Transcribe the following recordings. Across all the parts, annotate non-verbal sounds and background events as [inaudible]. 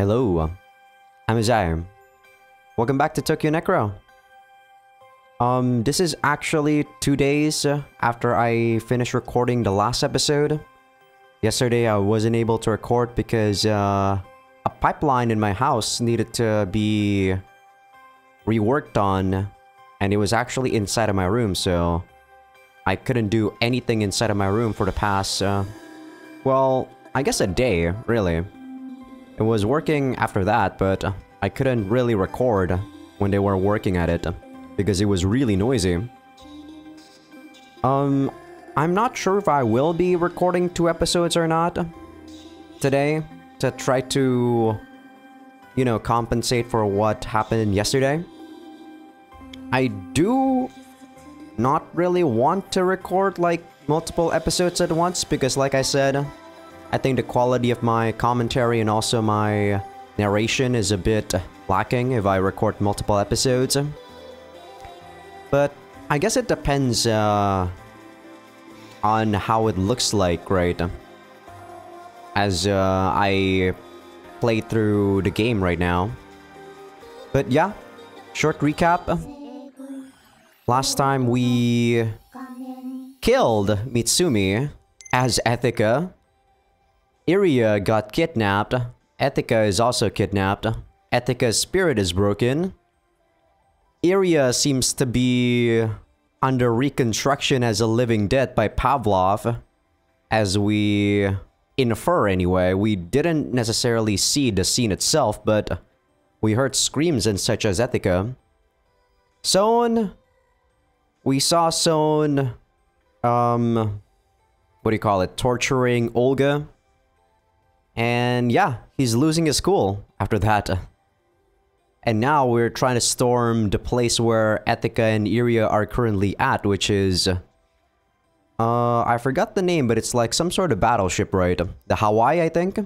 Hello, I'm Azai. Welcome back to Tokyo Necro. Um, this is actually two days after I finished recording the last episode. Yesterday I wasn't able to record because uh, a pipeline in my house needed to be reworked on and it was actually inside of my room so I couldn't do anything inside of my room for the past, uh, well, I guess a day, really. It was working after that, but uh, I couldn't really record when they were working at it uh, because it was really noisy. Um, I'm not sure if I will be recording two episodes or not uh, today to try to, you know, compensate for what happened yesterday. I do not really want to record like multiple episodes at once because like I said, I think the quality of my commentary and also my narration is a bit lacking if I record multiple episodes. But I guess it depends uh, on how it looks like, right? As uh, I play through the game right now. But yeah, short recap. Last time we killed Mitsumi as Ethica. Iria got kidnapped. Ethica is also kidnapped. Ethica's spirit is broken. Iria seems to be under reconstruction as a living dead by Pavlov. As we infer anyway, we didn't necessarily see the scene itself, but we heard screams and such as Ethica. Soen, we saw Soen, um, what do you call it, torturing Olga. And yeah, he's losing his cool after that. And now we're trying to storm the place where Ethica and Iria are currently at, which is... Uh, I forgot the name, but it's like some sort of battleship, right? The Hawaii, I think?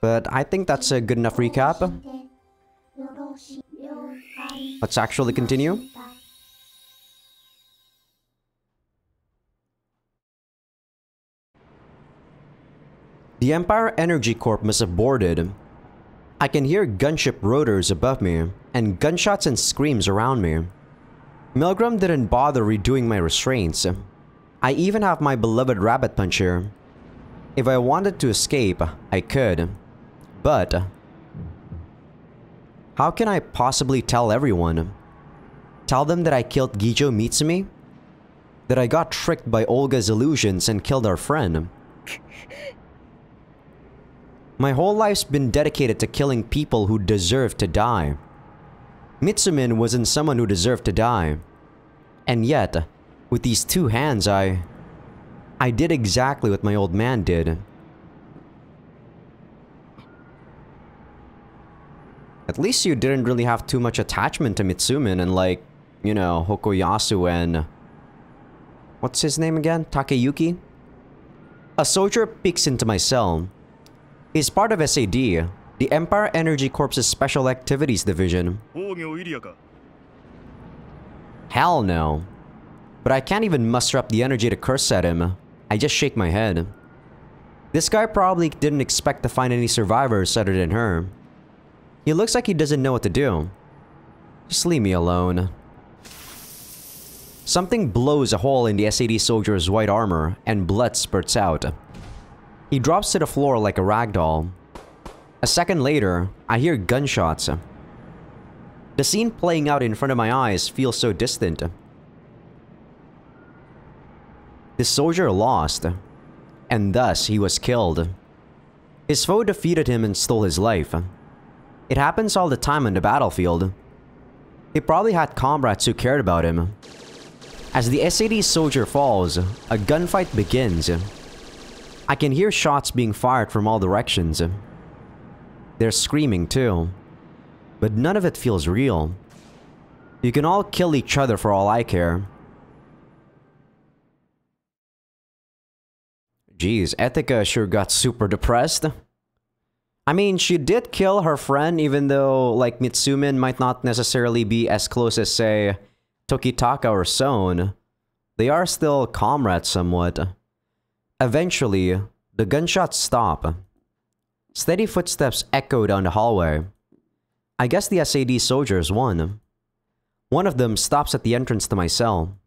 But I think that's a good enough recap. Let's actually continue. The Empire Energy Corp must have boarded. I can hear gunship rotors above me, and gunshots and screams around me. Milgram didn't bother redoing my restraints. I even have my beloved rabbit puncher. If I wanted to escape, I could. But... How can I possibly tell everyone? Tell them that I killed Gijo Mitsumi? That I got tricked by Olga's illusions and killed our friend? My whole life's been dedicated to killing people who deserve to die. Mitsumin wasn't someone who deserved to die. And yet, with these two hands, I... I did exactly what my old man did. At least you didn't really have too much attachment to Mitsumin and like, you know, Hokoyasu and... What's his name again? Takeyuki? A soldier peeks into my cell. He's part of SAD, the Empire Energy Corps' Special Activities Division. Hell no. But I can't even muster up the energy to curse at him. I just shake my head. This guy probably didn't expect to find any survivors other than her. He looks like he doesn't know what to do. Just leave me alone. Something blows a hole in the SAD soldier's white armor, and blood spurts out. He drops to the floor like a rag doll. A second later, I hear gunshots. The scene playing out in front of my eyes feels so distant. The soldier lost, and thus he was killed. His foe defeated him and stole his life. It happens all the time on the battlefield. He probably had comrades who cared about him. As the SAD soldier falls, a gunfight begins. I can hear shots being fired from all directions. They're screaming too. But none of it feels real. You can all kill each other for all I care. Geez, Ethica sure got super depressed. I mean, she did kill her friend even though, like, Mitsumin might not necessarily be as close as, say, Tokitaka or Soen. They are still comrades somewhat. Eventually, the gunshots stop. Steady footsteps echo down the hallway. I guess the SAD soldiers won. One of them stops at the entrance to my cell.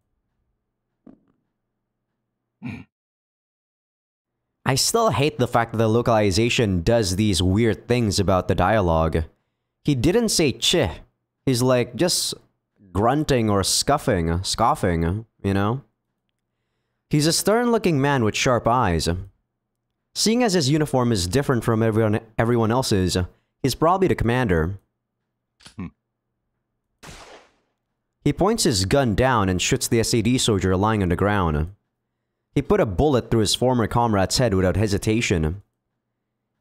I still hate the fact that the localization does these weird things about the dialogue. He didn't say ch. He's like just grunting or scuffing, scoffing, you know? He's a stern-looking man with sharp eyes. Seeing as his uniform is different from everyone everyone else's, he's probably the commander. Hmm. He points his gun down and shoots the SAD soldier lying on the ground. He put a bullet through his former comrade's head without hesitation.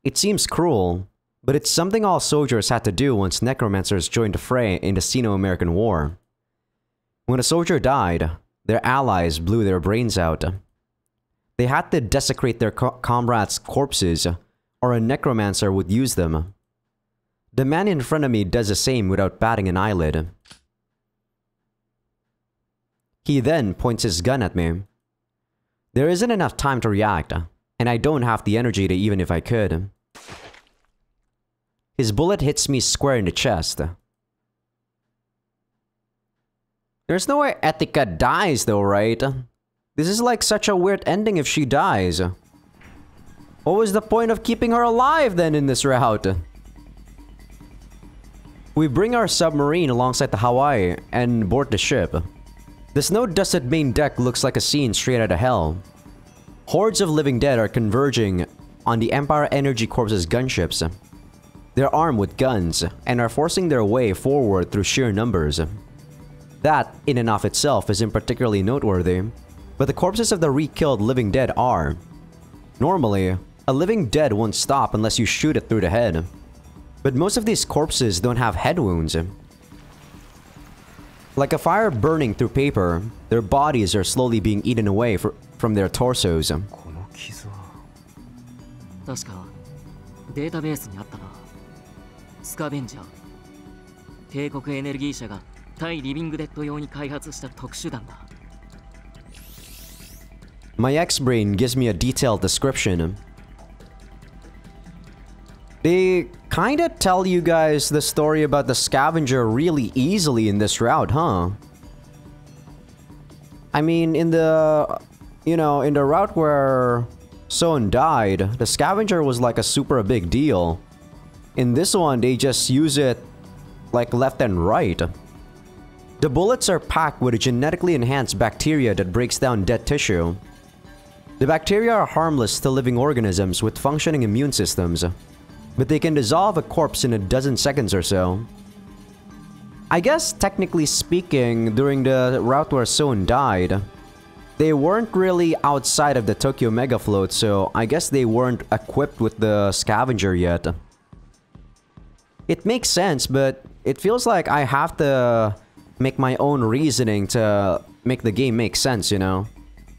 It seems cruel, but it's something all soldiers had to do once necromancers joined the fray in the Sino-American War. When a soldier died, their allies blew their brains out. They had to desecrate their co comrades' corpses, or a necromancer would use them. The man in front of me does the same without batting an eyelid. He then points his gun at me. There isn't enough time to react, and I don't have the energy to even if I could. His bullet hits me square in the chest. There's no way Ethica dies though, right? This is like such a weird ending if she dies. What was the point of keeping her alive then in this route? We bring our submarine alongside the Hawaii and board the ship. The snow-dusted main deck looks like a scene straight out of hell. Hordes of living dead are converging on the Empire Energy Corps' gunships. They're armed with guns and are forcing their way forward through sheer numbers. That, in and of itself, isn't particularly noteworthy, but the corpses of the re-killed living dead are. Normally, a living dead won't stop unless you shoot it through the head. But most of these corpses don't have head wounds. Like a fire burning through paper, their bodies are slowly being eaten away for, from their torsos. この傷は確かデータベースにあったなスカベンジャー帝国エネルギー社が 対リビングデッド用に開発した特殊弾だ My X-Brain gives me a detailed description. They kinda tell you guys the story about the scavenger really easily in this route, huh? I mean, in the... You know, in the route where Son died, the scavenger was like a super big deal. In this one, they just use it like left and right. The bullets are packed with a genetically enhanced bacteria that breaks down dead tissue. The bacteria are harmless to living organisms with functioning immune systems, but they can dissolve a corpse in a dozen seconds or so. I guess, technically speaking, during the route where Soen died, they weren't really outside of the Tokyo Mega Float, so I guess they weren't equipped with the scavenger yet. It makes sense, but it feels like I have to make my own reasoning to make the game make sense, you know?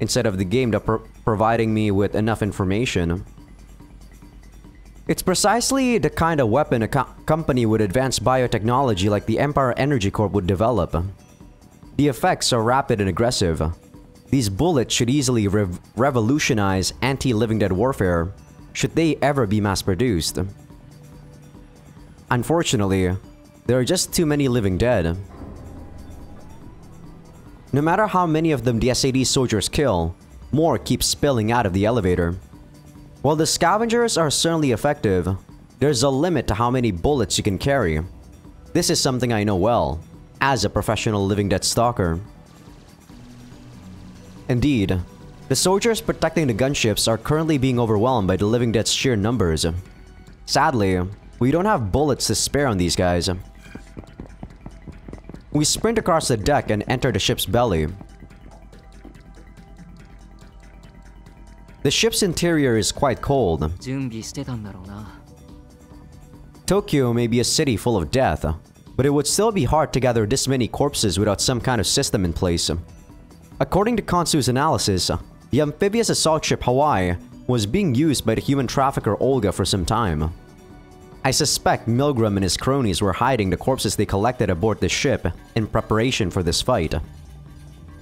Instead of the game pro providing me with enough information. It's precisely the kind of weapon a co company with advanced biotechnology like the Empire Energy Corp would develop. The effects are rapid and aggressive. These bullets should easily rev revolutionize anti-living dead warfare, should they ever be mass-produced. Unfortunately, there are just too many living dead. No matter how many of them the SAD soldiers kill, more keep spilling out of the elevator. While the scavengers are certainly effective, there's a limit to how many bullets you can carry. This is something I know well, as a professional Living Dead stalker. Indeed, the soldiers protecting the gunships are currently being overwhelmed by the Living Dead's sheer numbers. Sadly, we don't have bullets to spare on these guys. We sprint across the deck and enter the ship's belly. The ship's interior is quite cold. Tokyo may be a city full of death, but it would still be hard to gather this many corpses without some kind of system in place. According to Khonsu's analysis, the amphibious assault ship Hawaii was being used by the human trafficker Olga for some time. I suspect Milgram and his cronies were hiding the corpses they collected aboard the ship in preparation for this fight.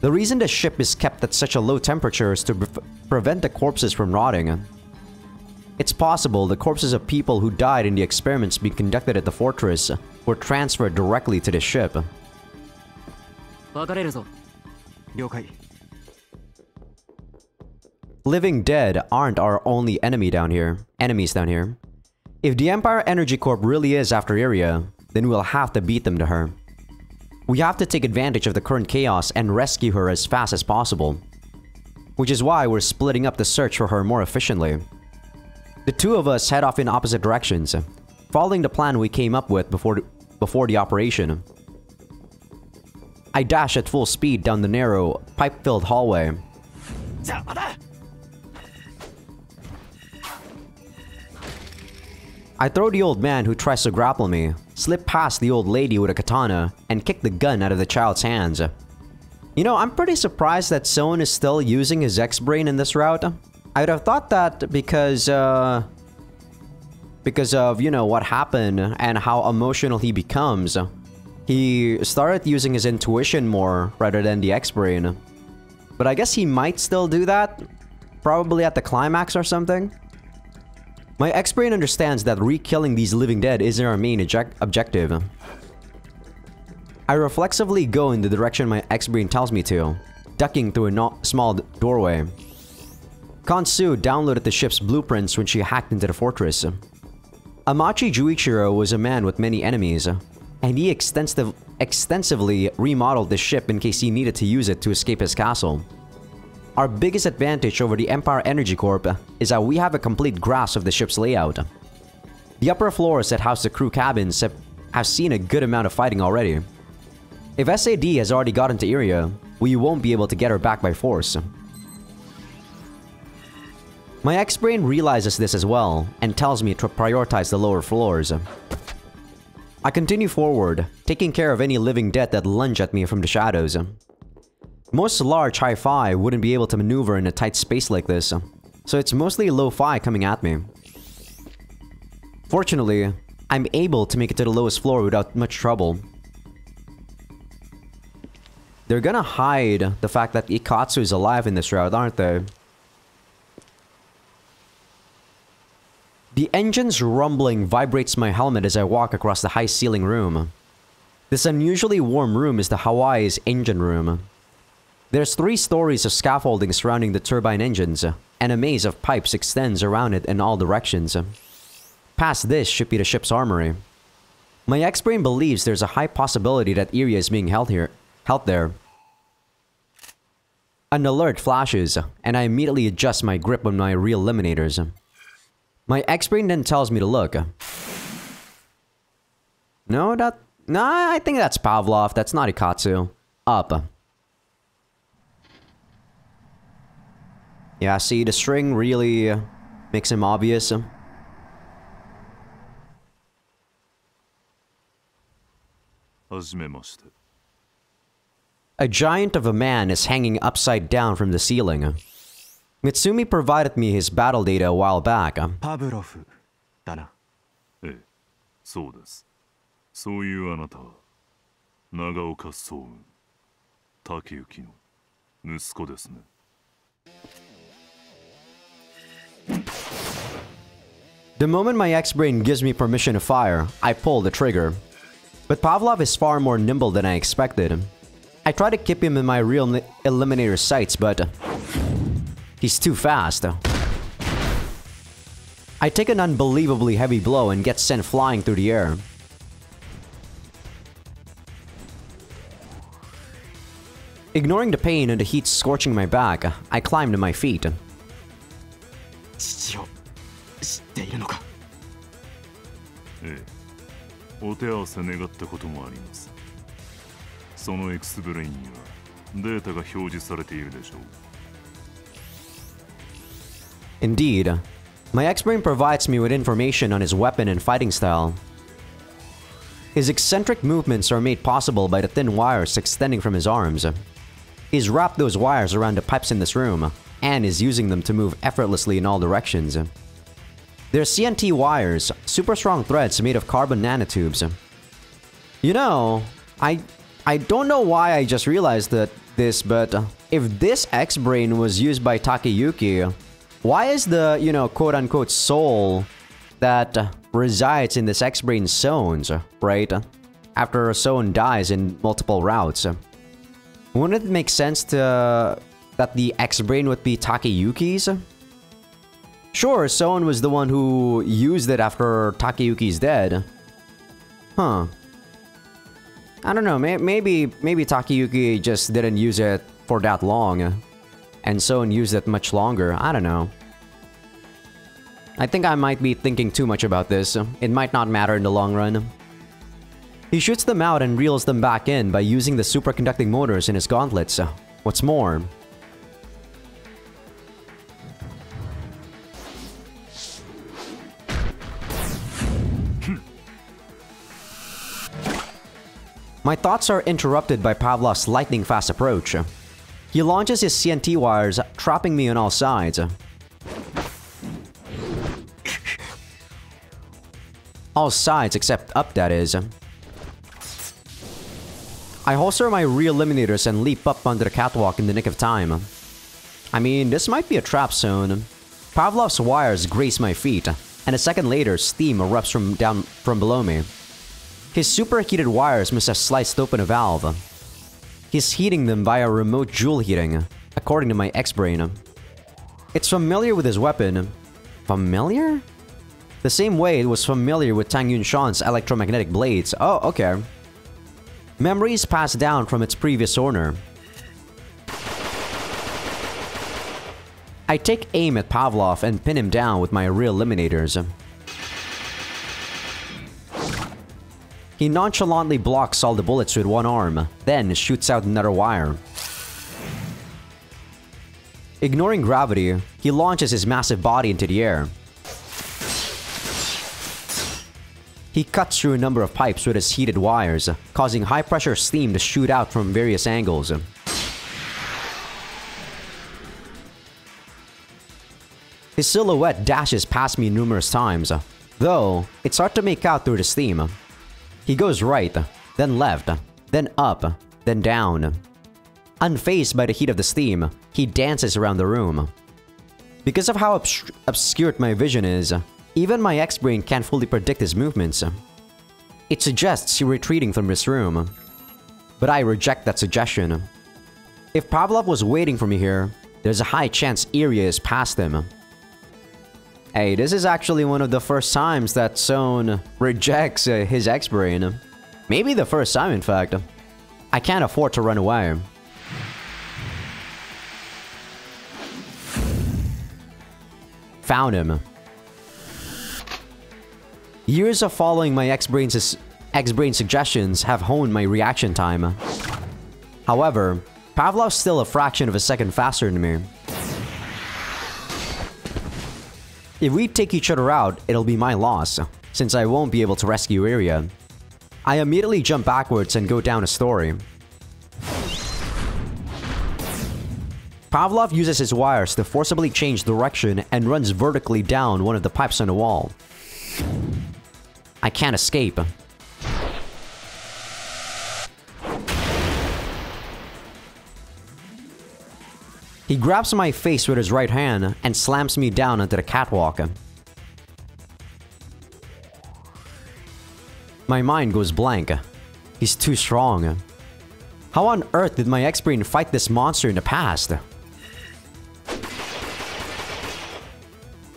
The reason the ship is kept at such a low temperature is to pre prevent the corpses from rotting. It's possible the corpses of people who died in the experiments being conducted at the fortress were transferred directly to the ship. Living dead aren't our only enemy down here. Enemies down here. If the Empire Energy Corp really is after Iria, then we'll have to beat them to her. We have to take advantage of the current chaos and rescue her as fast as possible. Which is why we're splitting up the search for her more efficiently. The two of us head off in opposite directions, following the plan we came up with before the, before the operation. I dash at full speed down the narrow, pipe-filled hallway. I throw the old man who tries to grapple me, slip past the old lady with a katana, and kick the gun out of the child's hands. You know, I'm pretty surprised that Soen is still using his X-Brain in this route. I would have thought that because, uh... Because of, you know, what happened and how emotional he becomes. He started using his intuition more rather than the X-Brain. But I guess he might still do that. Probably at the climax or something. My X-Brain understands that re-killing these living dead isn't our main objective. I reflexively go in the direction my X-Brain tells me to, ducking through a small doorway. Khonsu downloaded the ship's blueprints when she hacked into the fortress. Amachi Juichiro was a man with many enemies, and he extensive extensively remodeled the ship in case he needed to use it to escape his castle. Our biggest advantage over the Empire Energy Corp is that we have a complete grasp of the ship's layout. The upper floors that house the crew cabins have, have seen a good amount of fighting already. If SAD has already gotten to Iria, we won't be able to get her back by force. My X-Brain realizes this as well, and tells me to prioritize the lower floors. I continue forward, taking care of any living dead that lunge at me from the shadows. Most large hi-fi wouldn't be able to maneuver in a tight space like this, so it's mostly low-fi coming at me. Fortunately, I'm able to make it to the lowest floor without much trouble. They're gonna hide the fact that Ikatsu is alive in this route, aren't they? The engine's rumbling vibrates my helmet as I walk across the high ceiling room. This unusually warm room is the Hawaii's engine room. There's three stories of scaffolding surrounding the turbine engines, and a maze of pipes extends around it in all directions. Past this should be the ship's armory. My X-Brain believes there's a high possibility that Iria is being held here, held there. An alert flashes, and I immediately adjust my grip on my re-eliminators. My X-Brain then tells me to look. No, that... Nah, I think that's Pavlov. That's not Ikatsu. Up. Yeah, see, the string really makes him obvious. 始めまして A giant of a man is hanging upside down from the ceiling. Mitsumi provided me his battle data a while back. パブロフだなええそうですそういうあなたは長岡総雲竹行の息子ですね The moment my X-Brain gives me permission to fire, I pull the trigger. But Pavlov is far more nimble than I expected. I try to keep him in my real eliminator sights, but... He's too fast. I take an unbelievably heavy blow and get sent flying through the air. Ignoring the pain and the heat scorching my back, I climb to my feet. 父を知っているのかええお手合わせ願ったこともありますそのエクスブレインにはデータが表示されているでしょう Indeed. My X-Brain provides me with information on his weapon and fighting style. His eccentric movements are made possible by the thin wires extending from his arms. He's wrapped those wires around the pipes in this room, and is using them to move effortlessly in all directions. They're CNT wires, super strong threads made of carbon nanotubes. You know, I I don't know why I just realized that this, but if this X-Brain was used by Takeyuki, Why is the, you know, quote unquote soul that resides in this X-Brain zones, right? After a zone dies in multiple routes. Wouldn't it make sense to that the X-Brain would be Takeyuki's? Sure, Soen was the one who used it after Takeyuki's dead. Huh. I don't know, may maybe maybe Takeyuki just didn't use it for that long. And Soen used it much longer, I don't know. I think I might be thinking too much about this. It might not matter in the long run. He shoots them out and reels them back in by using the superconducting motors in his gauntlets. What's more, My thoughts are interrupted by Pavlov's lightning-fast approach. He launches his CNT wires, trapping me on all sides. All sides except up, that is. I holster my re-eliminators and leap up onto the catwalk in the nick of time. I mean, this might be a trap zone. Pavlov's wires graze my feet, and a second later, steam erupts from down from below me. His superheated wires must have sliced open a valve. He's heating them via remote joule heating, according to my X-Brain. It's familiar with his weapon. Familiar? The same way it was familiar with Tang Yunshan's electromagnetic blades. Oh, okay. Memories passed down from its previous owner. I take aim at Pavlov and pin him down with my re-eliminators. He nonchalantly blocks all the bullets with one arm, then shoots out another wire. Ignoring gravity, he launches his massive body into the air. He cuts through a number of pipes with his heated wires, causing high-pressure steam to shoot out from various angles. His silhouette dashes past me numerous times, though it's hard to make out through the steam. He goes right, then left, then up, then down. Unfazed by the heat of the steam, he dances around the room. Because of how obs obscured my vision is, even my X-Brain can't fully predict his movements. It suggests he retreating from this room. But I reject that suggestion. If Pavlov was waiting for me here, there's a high chance Iria is past him. Hey, this is actually one of the first times that Soen rejects uh, his X-Brain. Maybe the first time, in fact. I can't afford to run away. Found him. Years of following my X-Brain's X-Brain suggestions have honed my reaction time. However, Pavlov's still a fraction of a second faster than me. If we take each other out, it'll be my loss, since I won't be able to rescue Iria. I immediately jump backwards and go down a story. Pavlov uses his wires to forcibly change direction and runs vertically down one of the pipes on the wall. I can't escape. He grabs my face with his right hand and slams me down onto the catwalk. My mind goes blank. He's too strong. How on earth did my X-Brain fight this monster in the past?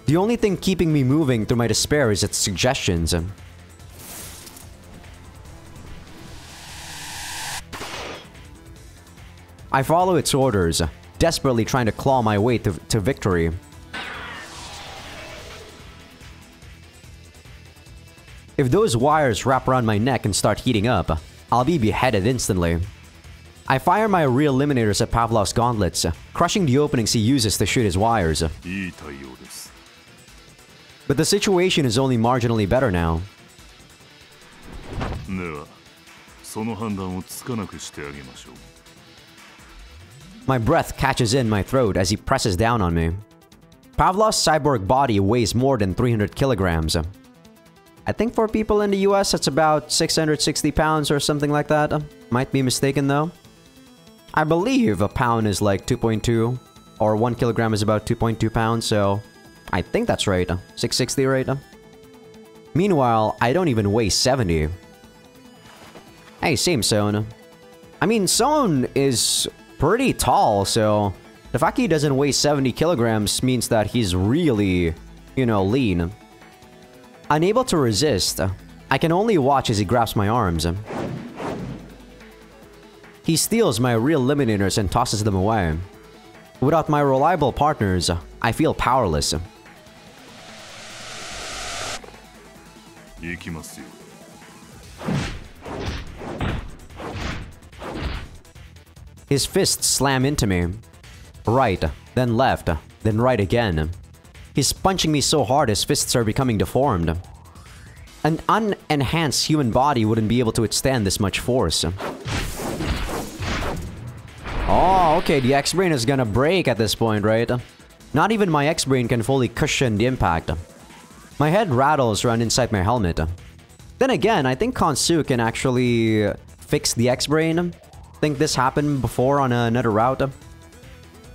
The only thing keeping me moving through my despair is its suggestions. I follow its orders, desperately trying to claw my way to, to victory. If those wires wrap around my neck and start heating up, I'll be beheaded instantly. I fire my re-eliminators at Pavlov's gauntlets, crushing the openings he uses to shoot his wires. But the situation is only marginally better now. My breath catches in my throat as he presses down on me. Pavlov's cyborg body weighs more than 300 kilograms. I think for people in the US, it's about 660 pounds or something like that. Might be mistaken though. I believe a pound is like 2.2. or 1 kilogram is about 2.2 pounds, so I think that's right. 660 right? Meanwhile, I don't even weigh 70. Hey, same Soen. I mean, Soen is pretty tall, so the fact he doesn't weigh 70 kilograms means that he's really, you know, lean. Unable to resist, I can only watch as he grabs my arms. He steals my re-eliminators and tosses them away. Without my reliable partners, I feel powerless. His fists slam into me. Right, then left, then right again. He's punching me so hard his fists are becoming deformed. An unenhanced human body wouldn't be able to withstand this much force. Oh, okay, the X-Brain is gonna break at this point, right? Not even my X-Brain can fully cushion the impact. My head rattles around inside my helmet. Then again, I think Khonsu can actually fix the X-Brain. Think this happened before on another route.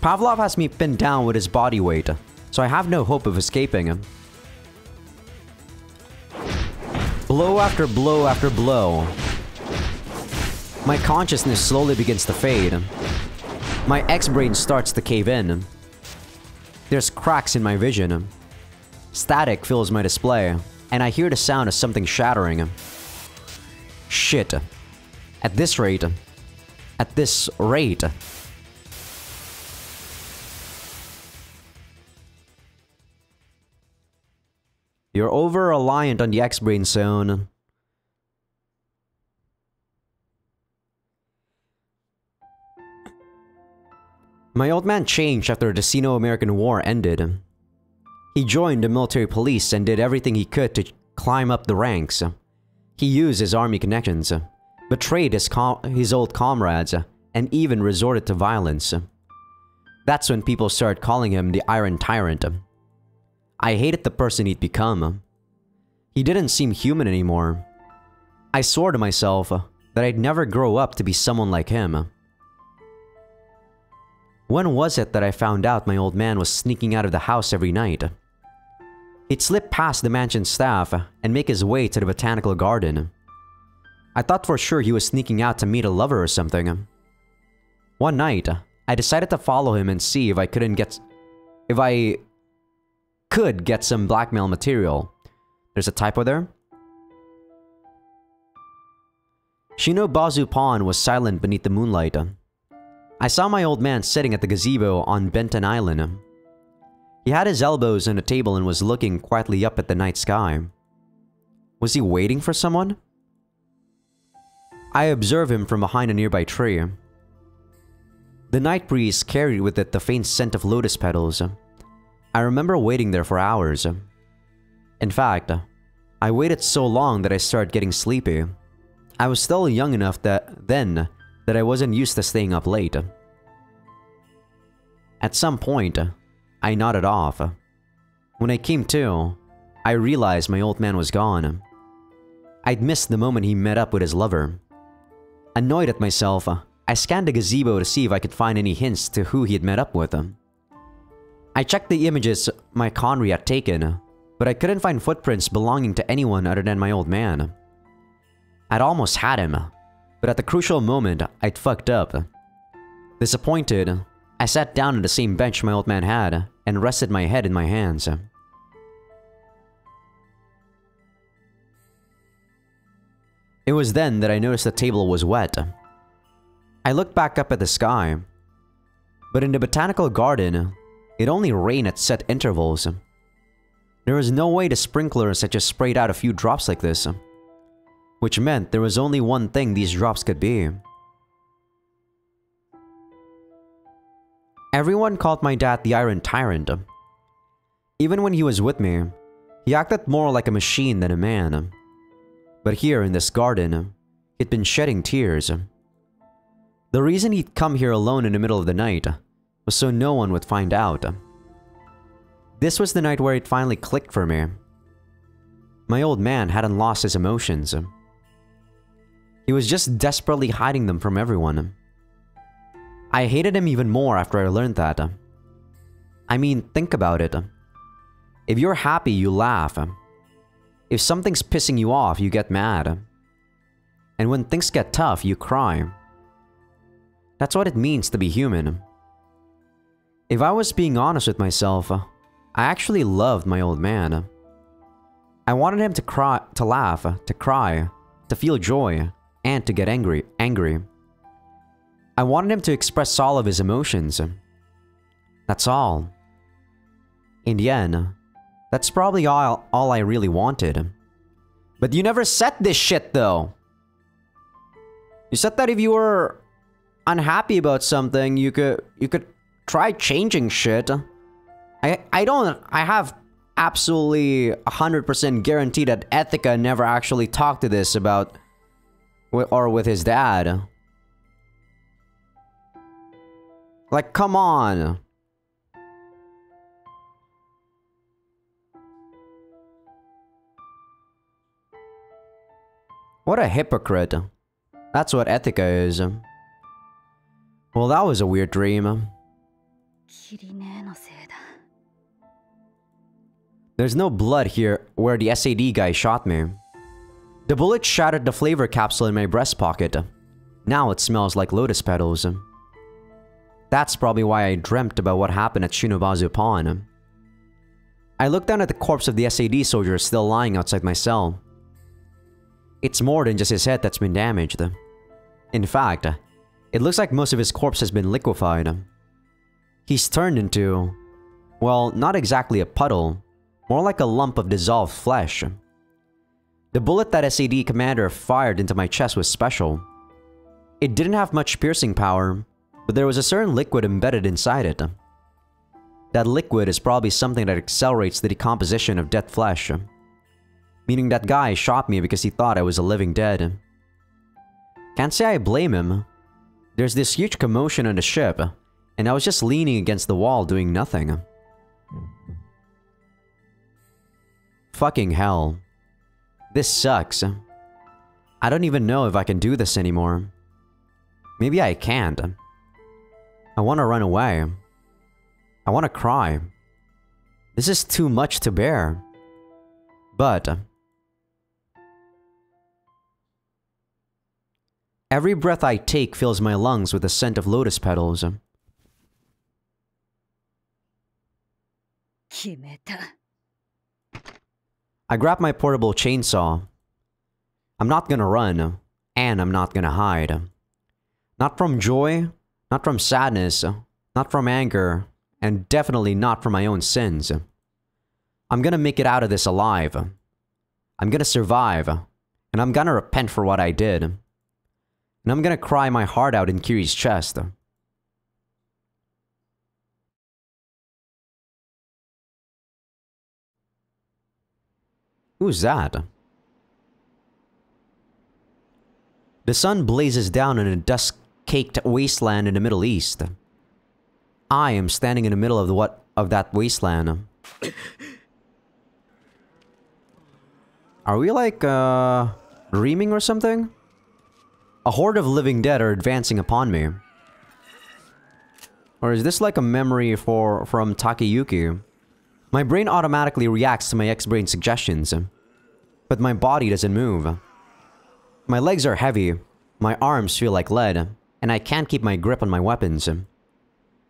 Pavlov has me pinned down with his body weight, so I have no hope of escaping. him. Blow after blow after blow. My consciousness slowly begins to fade. My X-brain starts to cave in. There's cracks in my vision. Static fills my display, and I hear the sound of something shattering. Shit. At this rate. At this rate. You're over-reliant on the X-Brain Soen. My old man changed after the Sino-American War ended. He joined the military police and did everything he could to climb up the ranks. He used his army connections, betrayed his, his old comrades, uh, and even resorted to violence. That's when people started calling him the Iron Tyrant. I hated the person he'd become. He didn't seem human anymore. I swore to myself that I'd never grow up to be someone like him. When was it that I found out my old man was sneaking out of the house every night? He'd slip past the mansion staff and make his way to the botanical garden. I thought for sure he was sneaking out to meet a lover or something. One night, I decided to follow him and see if I couldn't get... if I could get some blackmail material. There's a typo there. Shinobazu Pond was silent beneath the moonlight. I saw my old man sitting at the gazebo on Benton Island. He had his elbows on a table and was looking quietly up at the night sky. Was he waiting for someone? I observe him from behind a nearby tree. The night breeze carried with it the faint scent of lotus petals. I remember waiting there for hours. In fact, I waited so long that I started getting sleepy. I was still young enough that then that I wasn't used to staying up late. At some point, I nodded off. When I came to, I realized my old man was gone. I'd missed the moment he met up with his lover. Annoyed at myself, uh, I scanned the gazebo to see if I could find any hints to who he had met up with. Uh. I checked the images my Conry had taken, uh, but I couldn't find footprints belonging to anyone other than my old man. I'd almost had him, but at the crucial moment, I'd fucked up. Disappointed, I sat down on the same bench my old man had and rested my head in my hands. It was then that I noticed the table was wet. I looked back up at the sky, but in the botanical garden, it only rained at set intervals. There was no way the sprinklers had just sprayed out a few drops like this, which meant there was only one thing these drops could be. Everyone called my dad the Iron Tyrant. Even when he was with me, he acted more like a machine than a man. But here in this garden, he'd been shedding tears. The reason he'd come here alone in the middle of the night was so no one would find out. This was the night where it finally clicked for me. My old man hadn't lost his emotions. He was just desperately hiding them from everyone. I hated him even more after I learned that. I mean, think about it. If you're happy, you laugh. If something's pissing you off, you get mad. And when things get tough, you cry. That's what it means to be human. If I was being honest with myself, I actually loved my old man. I wanted him to cry, to laugh, to cry, to feel joy, and to get angry, angry. I wanted him to express all of his emotions. That's all. In the end, that's probably all, all I really wanted. But you never said this shit though. You said that if you were unhappy about something, you could you could try changing shit. I I don't I have absolutely 100% guarantee that Ethica never actually talked to this about or with his dad. Like come on. What a hypocrite. That's what Ethica is. Well, that was a weird dream. There's no blood here where the SAD guy shot me. The bullet shattered the flavor capsule in my breast pocket. Now it smells like lotus petals. That's probably why I dreamt about what happened at Shinobazu Pond. I looked down at the corpse of the SAD soldier still lying outside my cell. It's more than just his head that's been damaged. In fact, it looks like most of his corpse has been liquefied. He's turned into... Well, not exactly a puddle, more like a lump of dissolved flesh. The bullet that SAD commander fired into my chest was special. It didn't have much piercing power, but there was a certain liquid embedded inside it. That liquid is probably something that accelerates the decomposition of dead flesh. Meaning that guy shot me because he thought I was a living dead. Can't say I blame him. There's this huge commotion on the ship, and I was just leaning against the wall doing nothing. Fucking hell. This sucks. I don't even know if I can do this anymore. Maybe I can't. I want to run away. I want to cry. This is too much to bear. But... Every breath I take fills my lungs with the scent of lotus petals. I grab my portable chainsaw. I'm not gonna run, and I'm not gonna hide. Not from joy, not from sadness, not from anger, and definitely not from my own sins. I'm gonna make it out of this alive. I'm gonna survive, and I'm gonna repent for what I did. And I'm gonna cry my heart out in Kiri's chest. Who's that? The sun blazes down in a dust-caked wasteland in the Middle East. I am standing in the middle of the what of that wasteland. Are we like uh dreaming or something? A horde of living dead are advancing upon me. Or is this like a memory for from Takeyuki? My brain automatically reacts to my X-brain suggestions, but my body doesn't move. My legs are heavy, my arms feel like lead, and I can't keep my grip on my weapons.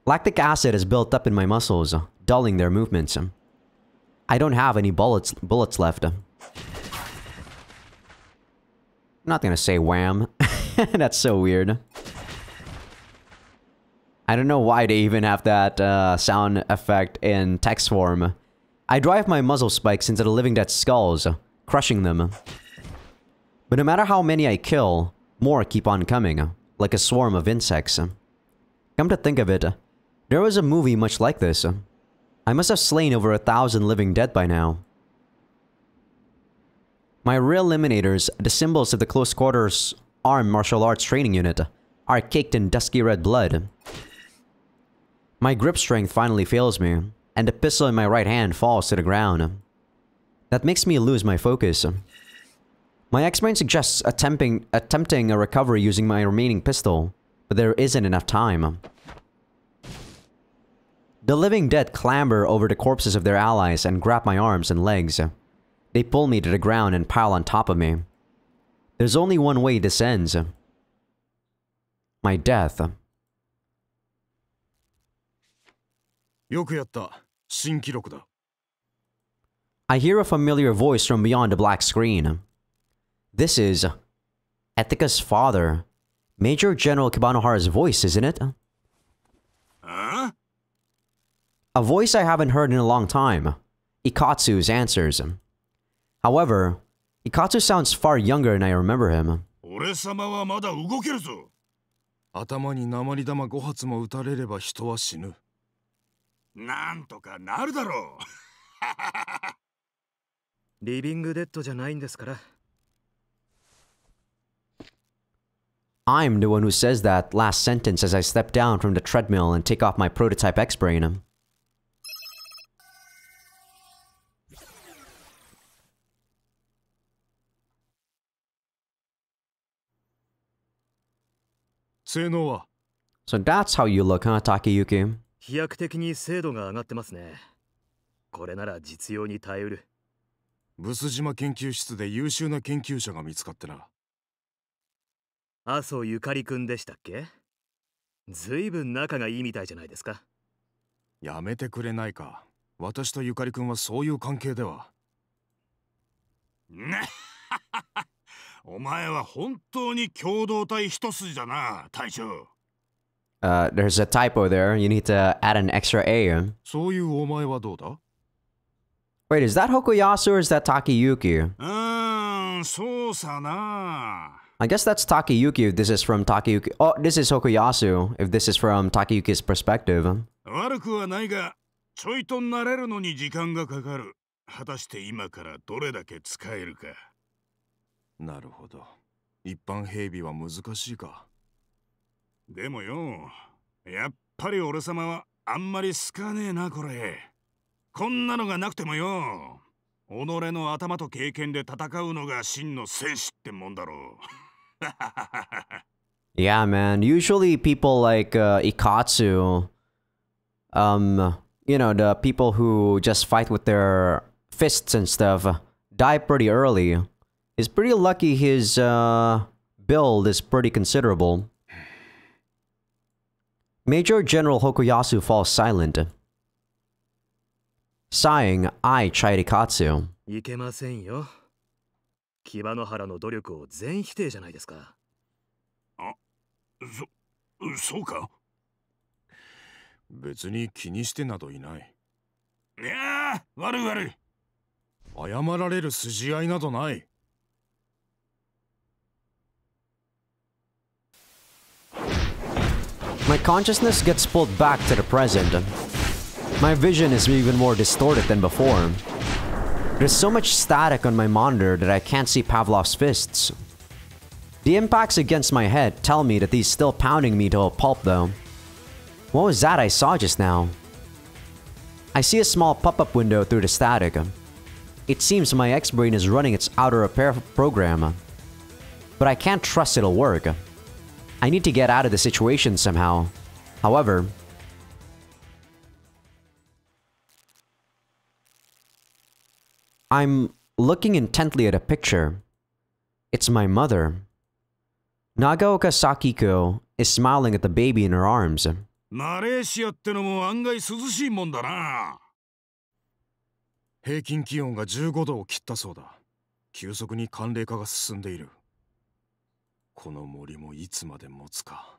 Lactic acid is built up in my muscles, dulling their movements. I don't have any bullets bullets left. I'm not gonna say wham. [laughs] [laughs] That's so weird. I don't know why they even have that uh, sound effect in text form. I drive my muzzle spikes into the living dead skulls, crushing them. But no matter how many I kill, more keep on coming, like a swarm of insects. Come to think of it, there was a movie much like this. I must have slain over a thousand living dead by now. My re-eliminators, the symbols of the close quarters armed martial arts training unit, are caked in dusky red blood. My grip strength finally fails me, and the pistol in my right hand falls to the ground. That makes me lose my focus. My X-Brain suggests attempting, attempting a recovery using my remaining pistol, but there isn't enough time. The living dead clamber over the corpses of their allies and grab my arms and legs. They pull me to the ground and pile on top of me. There's only one way this ends. My death. よくやった新記録だ I hear a familiar voice from beyond the black screen. This is Ethica's father, Major General Kibanohara's voice, isn't it? あ A voice I haven't heard in a long time. Ikatsu's answers. However, Ikatsu sounds far younger than I remember him. 俺様はまだ動けるぞ頭に鉛玉5発も撃たれれば人は死ぬなんとかなるだろうリビングデッドじゃないんですから [laughs] I'm the one who says that last sentence as I step down from the treadmill and take off my prototype X-Brain. 性能は？So that's how you look, huh, Takeyuki? 飛躍的に精度が上がってますね。これなら実用に耐えうる。ブス島研究室で優秀な研究者が見つかってな。麻生ゆかりくんでしたっけ？ずいぶん仲がいいみたいじゃないですか。やめてくれないか。私とゆかりくんはそういう関係では。ね [laughs] お前は本当に共同体一筋だな隊長 Uh, there's a typo there. You need to add an extra A. そういうお前はどうだ Wait, is that Hokuyasu or is that Takeyuki? うーんそうさな I guess that's Takeyuki if this is from Takeyuki. Oh, this is Hokuyasu if this is from Takeyuki's perspective. 悪くはないがちょいと慣れるのに時間がかかる果たして今からどれだけ使えるかなるほど一般兵備は難しいかでもよやっぱり俺様はあんまり好かねえなこれこんなのがなくてもよ己の頭と経験で戦うのが真の戦士ってもんだろう Yeah, man. Usually people like uh, Ikatsu, um, you know, the people who just fight with their fists and stuff, die pretty early. He's pretty lucky his uh, build is pretty considerable. Major General Hokuyasu falls silent. Sighing, I chide Ikatsu. いけませんよ木場野原の努力を全否定じゃないですかそそうか別に気にしてなどいないいやー悪い悪い謝られる筋合いなどない My consciousness gets pulled back to the present. My vision is even more distorted than before. There's so much static on my monitor that I can't see Pavlov's fists. The impacts against my head tell me that he's still pounding me to a pulp though. What was that I saw just now? I see a small pop-up window through the static. It seems my X-Brain is running its auto repair program. But I can't trust it'll work. I need to get out of the situation somehow. However, I'm looking intently at a picture. It's my mother. Nagaoka Sakiko is smiling at the baby in her arms. マレーシアってのも案外涼しいもんだな平均気温が15度を切ったそうだ急速に寒冷化が進んでいる この森もいつまで持つか。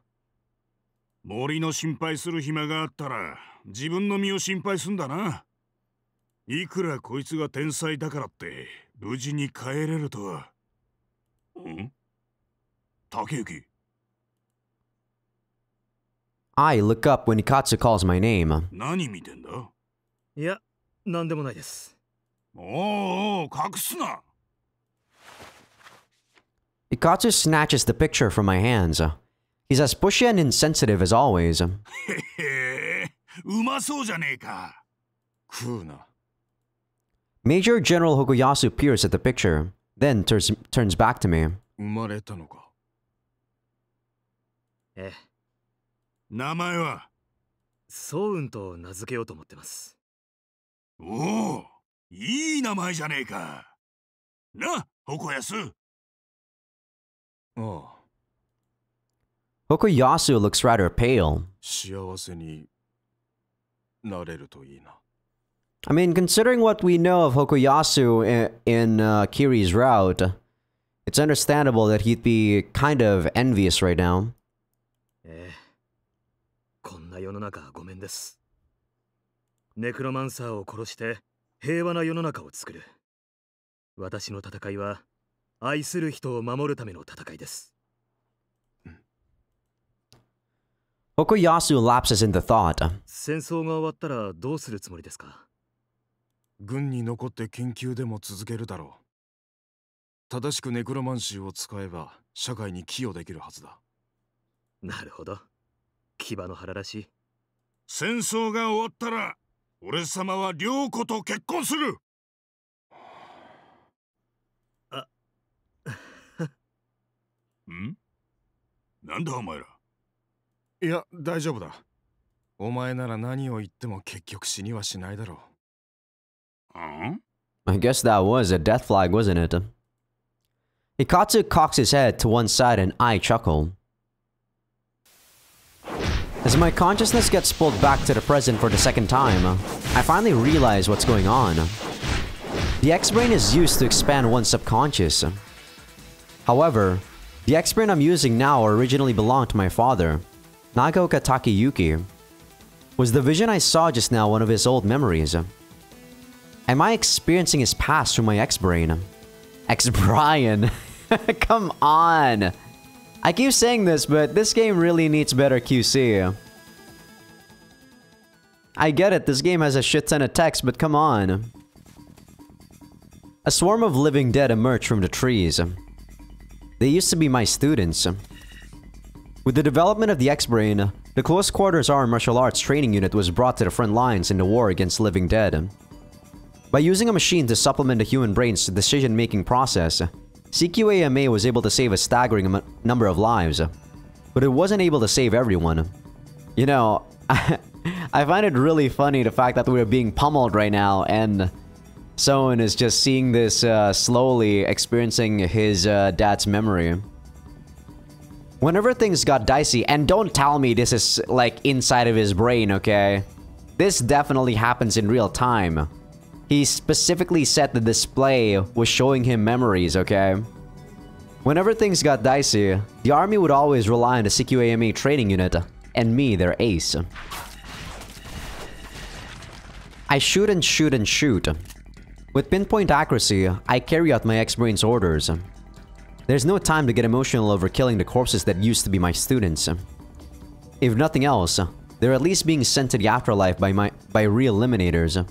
森の心配する暇があったら自分の身を心配すんだな。いくらこいつが天才だからって無事に帰れるとは。ん？竹行 I look up when Ikatsu calls my name. 何見てんだ？いや何でもないです。おうおう隠すな Ikatsu snatches the picture from my hands. He's as pushy and insensitive as always. [laughs] へえうまそうじゃねえか食うな Major General Hokuyasu peers at the picture, then turns, turns back to me. 生まれたのかええ名前は ソウンと名付けようと思ってますおおいい名前じゃねえかな矛安 ああ Hokuyasu looks rather pale. 幸せになれるといいな I mean, considering what we know of Hokuyasu in, in uh, Kiri's route, it's understandable that he'd be kind of envious right now. ええこんな世の中ごめんですネクロマンサーを殺して平和な世の中を作る私の戦いは 愛する人を守るための戦いです。Hokuyasu lapses into thought. 戦争が終わったらどうするつもりですか？軍に残って研究でも続けるだろう。正しくネクロマンシーを使えば社会に寄与できるはずだ。なるほど。牙の腹らしい。戦争が終わったら俺様は良子と結婚するんなんだお前らいや大丈夫だお前なら何を言っても結局死にはしないだろう、ん I guess that was a death flag, wasn't it? Ikatsu cocks his head to one side and I chuckle. As my consciousness gets pulled back to the present for the second time, I finally realize what's going on. The X-Brain is used to expand one's subconscious. However, the X-Brain I'm using now originally belonged to my father, Nagaoka Takeyuki. Was the vision I saw just now one of his old memories? Am I experiencing his past through my X-Brain? X-Brian. [laughs] Come on. I keep saying this, but this game really needs better QC. I get it, this game has a shit ton of text, but come on. A swarm of living dead emerged from the trees. They used to be my students. With the development of the X-Brain, the Close Quarters Armed Martial Arts Training Unit was brought to the front lines in the war against living dead. By using a machine to supplement the human brain's decision-making process, CQAMA was able to save a staggering number of lives. But it wasn't able to save everyone. You know, [laughs] I find it really funny the fact that we're being pummeled right now and Soen is just seeing this uh, slowly experiencing his uh, dad's memory. Whenever things got dicey, and don't tell me this is like inside of his brain, okay? This definitely happens in real time. He specifically said the display was showing him memories, okay? Whenever things got dicey, the army would always rely on the CQAMA training unit, and me, their ace. I shoot and shoot and shoot. With pinpoint accuracy, I carry out my X-Brain's orders. There's no time to get emotional over killing the corpses that used to be my students. If nothing else, they're at least being sent to the afterlife by my by re-eliminators.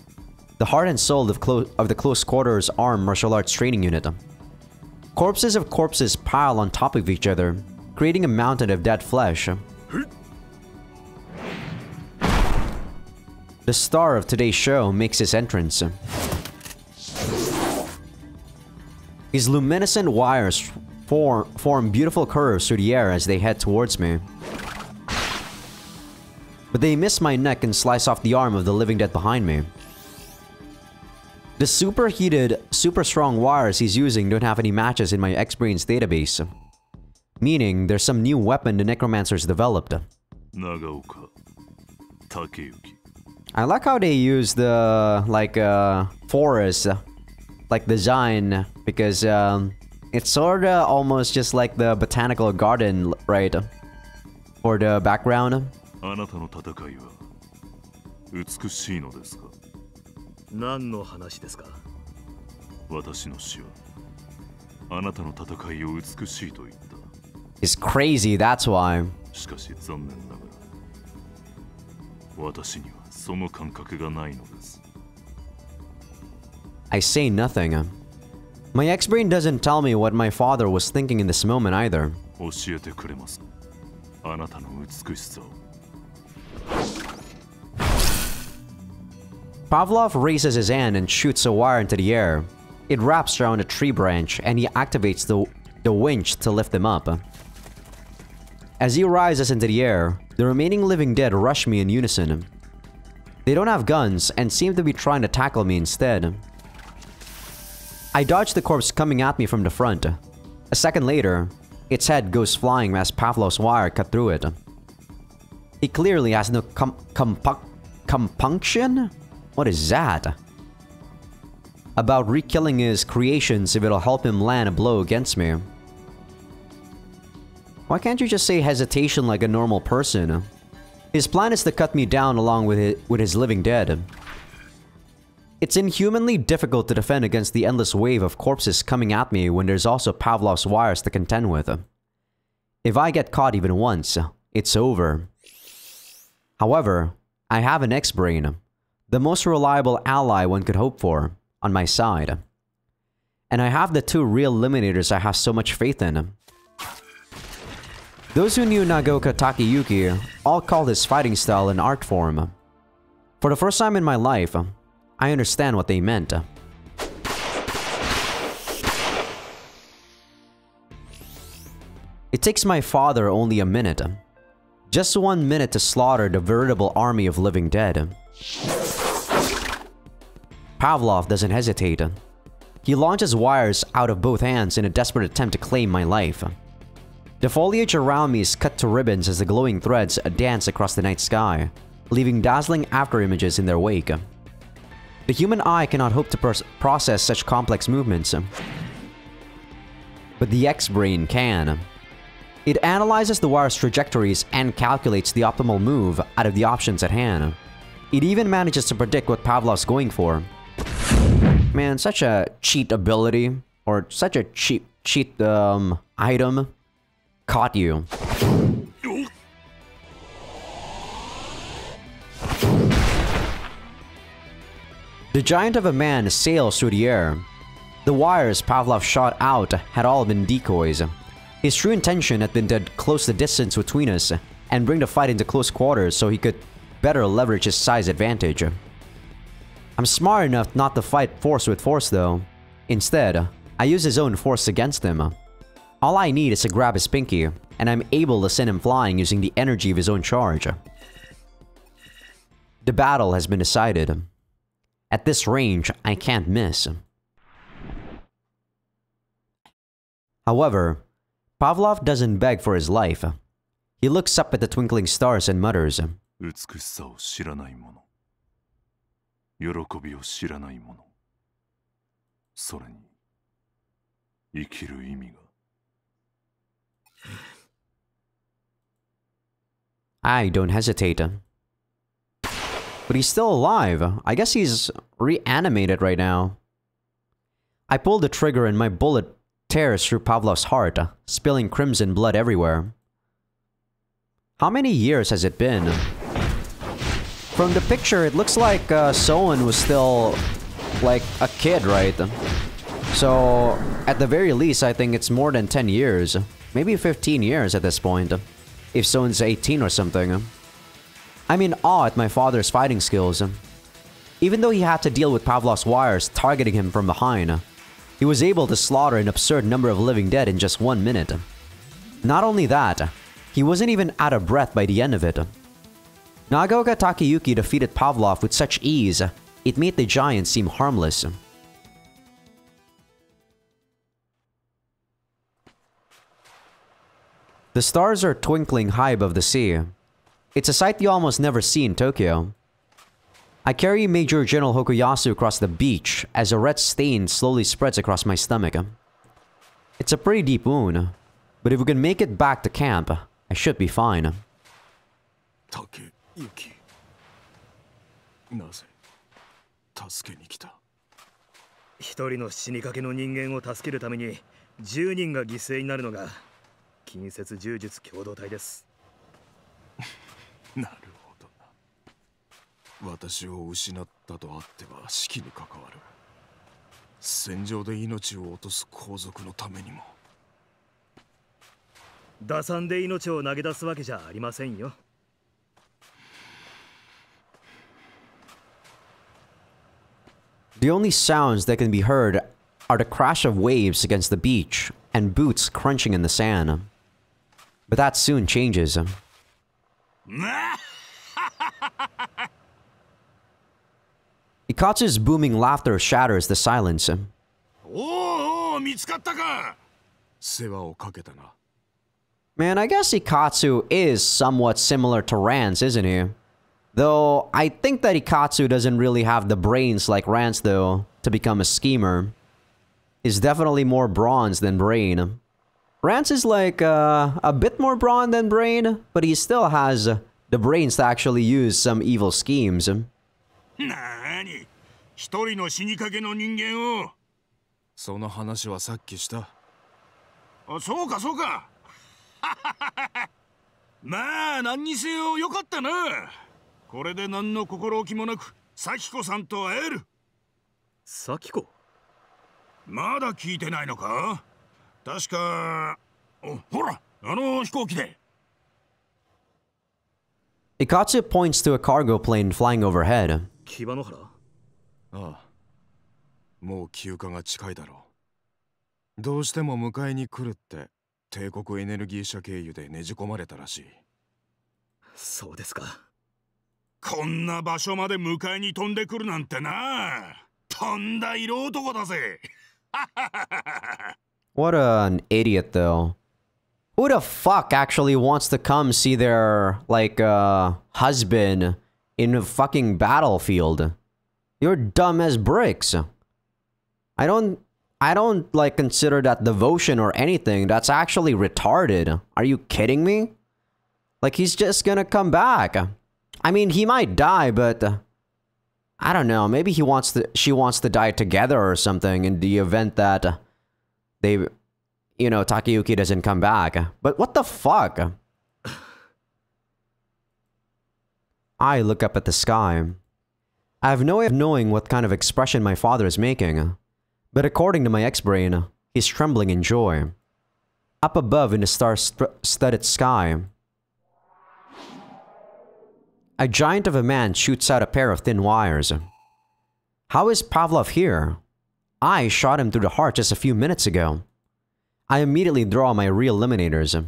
The heart and soul of, of the close quarters armed martial arts training unit. Corpses of corpses pile on top of each other, creating a mountain of dead flesh. The star of today's show makes his entrance. These luminescent wires form, form beautiful curves through the air as they head towards me. But they miss my neck and slice off the arm of the living dead behind me. The superheated, super strong wires he's using don't have any matches in my experience database. Meaning, there's some new weapon the Necromancer's developed. Nagaoka. Takeyuki. I like how they use the, like, uh, forest, like, design because, um, it's sorta almost just like the botanical garden, right? For the background. あなたの戦いは美しいのですか何の話ですか私の死はあなたの戦いを美しいと言った He's crazy, that's why. しかし残念ながら私にはその感覚がないのです I say nothing. My X-Brain doesn't tell me what my father was thinking in this moment either. Pavlov raises his hand and shoots a wire into the air. It wraps around a tree branch and he activates the, the winch to lift them up. As he rises into the air, the remaining living dead rush me in unison. They don't have guns and seem to be trying to tackle me instead. I dodge the corpse coming at me from the front. A second later, its head goes flying as Pavlov's wire cut through it. He clearly has no com compunction? What is that? About re-killing his creations if it'll help him land a blow against me. Why can't you just say hesitation like a normal person? His plan is to cut me down along with his, with his living dead. It's inhumanly difficult to defend against the endless wave of corpses coming at me when there's also Pavlov's wires to contend with. If I get caught even once, it's over. However, I have an X-Brain, the most reliable ally one could hope for, on my side. And I have the two re-eliminators I have so much faith in. Those who knew Nagaoka Takeyuki all called his fighting style an art form. For the first time in my life, I understand what they meant. It takes my father only a minute. Just one minute to slaughter the veritable army of living dead. Pavlov doesn't hesitate. He launches wires out of both hands in a desperate attempt to claim my life. The foliage around me is cut to ribbons as the glowing threads dance across the night sky, leaving dazzling afterimages in their wake. The human eye cannot hope to process such complex movements. But the X-Brain can. It analyzes the wire's trajectories and calculates the optimal move out of the options at hand. It even manages to predict what Pavlov's going for. Man, such a cheat ability, or such a cheap cheat um, item, caught you. The giant of a man sails through the air. The wires Pavlov shot out had all been decoys. His true intention had been to close the distance between us and bring the fight into close quarters so he could better leverage his size advantage. I'm smart enough not to fight force with force though. Instead, I use his own force against him. All I need is to grab his pinky, and I'm able to send him flying using the energy of his own charge. The battle has been decided. At this range, I can't miss. However, Pavlov doesn't beg for his life. He looks up at the twinkling stars and mutters, I don't hesitate. But he's still alive. I guess he's reanimated right now. I pull the trigger and my bullet tears through Pavlov's heart, spilling crimson blood everywhere. How many years has it been? From the picture, it looks like uh, Soen was still like a kid, right? So, at the very least, I think it's more than 10 years. Maybe 15 years at this point. If Soen's 18 or something. I'm in awe at my father's fighting skills. Even though he had to deal with Pavlov's wires targeting him from behind, he was able to slaughter an absurd number of living dead in just one minute. Not only that, he wasn't even out of breath by the end of it. Nagaoka Takeyuki defeated Pavlov with such ease, it made the giant seem harmless. The stars are twinkling high above the sea. It's a sight you almost never see in Tokyo. I carry Major General Hokuyasu across the beach as a red stain slowly spreads across my stomach. It's a pretty deep wound, but if we can make it back to camp, I should be fine. Takeyuki. なぜ助けに来た一人の死にかけの人間を助けるために10人が犠牲になるのが近接柔術共同体です なるほどな私を失ったとあっては士気に関わる戦場で命を落とす皇族のためにも打算で命を投げ出すわけじゃありませんよ The only sounds that can be heard are the crash of waves against the beach and boots crunching in the sand. But that soon changes. [laughs] Ikatsu's booming laughter shatters the silence. Man, I guess Ikatsu is somewhat similar to Rance, isn't he? Though, I think that Ikatsu doesn't really have the brains like Rance, though, to become a schemer. He's definitely more bronze than brain. Rance is like uh, a bit more brawn than brain, but he still has the brains to actually use some evil schemes. なに一人の死にかけの人間をその話はさっきしたあそうかそうかまあ何にせよよかったなこれで何の心置きもなく咲子さんと会える咲子まだ聞いてないのか確かおほらあの飛行機で。Ikatsu points to a cargo plane flying overhead. 木場野原？ああ。もう休暇が近いだろう。どうしても迎えに来るって帝国エネルギー社経由でねじ込まれたらしい。そうですか。こんな場所まで迎えに飛んでくるなんてな。とんだ色男だぜ What an idiot, though. Who the fuck actually wants to come see their, like, uh, husband in a fucking battlefield? You're dumb as bricks. I don't, I don't, like, consider that devotion or anything. That's actually retarded. Are you kidding me? Like, he's just gonna come back. I mean, he might die, but... I don't know. Maybe he wants to, she wants to die together or something in the event that... they you know takayuki doesn't come back. But what the fuck? I look up at the sky. I have no way of knowing what kind of expression my father is making. But according to my X-Brain he's trembling in joy. Up above in the star-studded sky a giant of a man shoots out a pair of thin wires. How is pavlov here I shot him through the heart just a few minutes ago. I immediately draw my re-eliminators.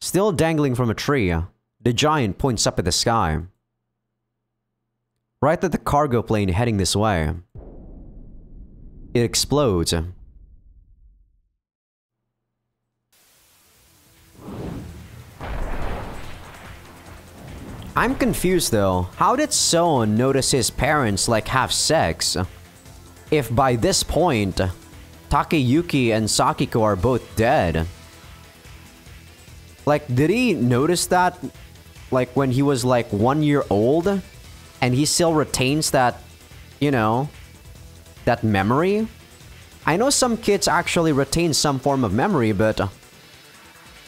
Still dangling from a tree, the giant points up at the sky. Right at the cargo plane heading this way. It explodes. I'm confused though. How did Soen notice his parents like have sex? If by this point, Takeyuki and Sakiko are both dead. Like, did he notice that, like, when he was, like, one year old? And he still retains that, you know, that memory? I know some kids actually retain some form of memory, but...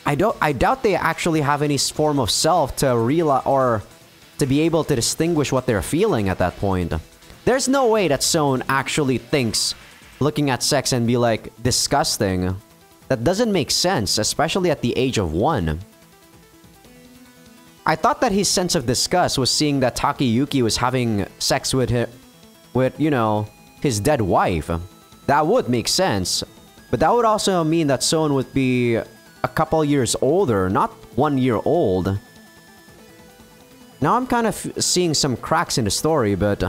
I don't- I doubt they actually have any form of self to realize, or to be able to distinguish what they're feeling at that point. There's no way that Soen actually thinks looking at sex and be like, disgusting. That doesn't make sense, especially at the age of one. I thought that his sense of disgust was seeing that Takeyuki was having sex with him, with, you know, his dead wife. That would make sense. But that would also mean that Soen would be a couple years older, not one year old. Now I'm kind of seeing some cracks in the story, but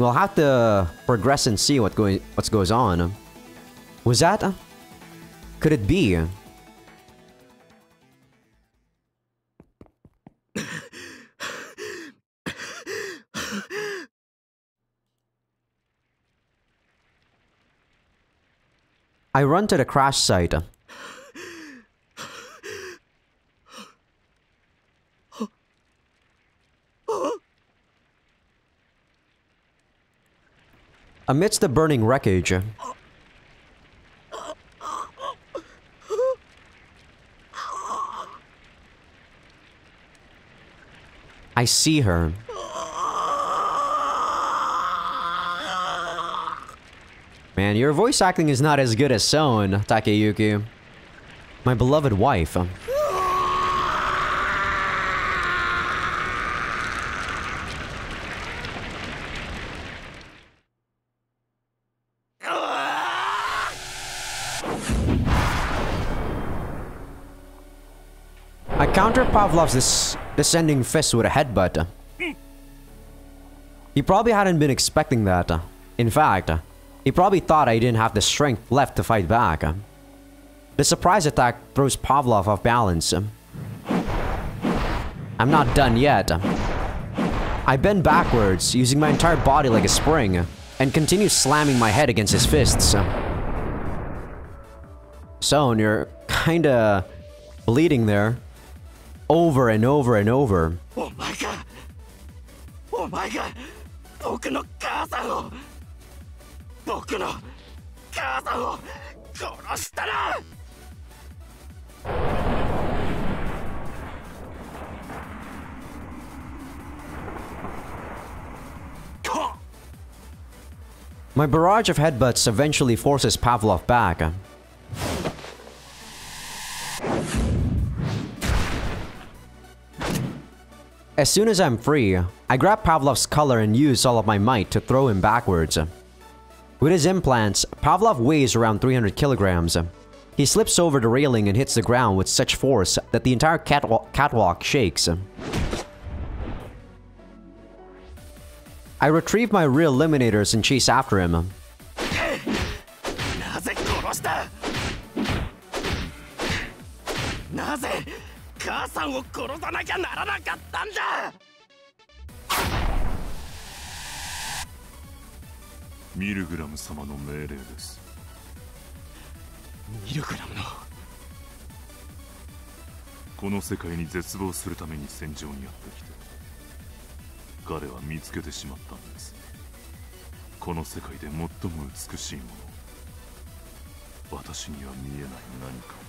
we'll have to progress and see what going what goes on. Was that? Could it be? I run to the crash site. Amidst the burning wreckage, I see her. Man, your voice acting is not as good as Son, Takeyuki. My beloved wife. Counter Pavlov's des descending fist with a headbutt. He probably hadn't been expecting that. In fact, he probably thought I didn't have the strength left to fight back. The surprise attack throws Pavlov off balance. I'm not done yet. I bend backwards, using my entire body like a spring, and continue slamming my head against his fists. So, you're kinda bleeding there Over and over and over. お前がお前が僕の母さんを僕の母さんを殺したな My barrage of headbutts eventually forces Pavlov back. As soon as I'm free, I grab Pavlov's collar and use all of my might to throw him backwards. With his implants, Pavlov weighs around 300 kilograms. He slips over the railing and hits the ground with such force that the entire catwalk, catwalk shakes. I retrieve my re-eliminators and chase after him. 母さんを殺さなきゃならなかったんだ！ミルグラム様の命令です。ミルグラムの？この世界に絶望するために戦場にやってきて彼は見つけてしまったんです。この世界で最も美しいもの。私には見えない何か。そ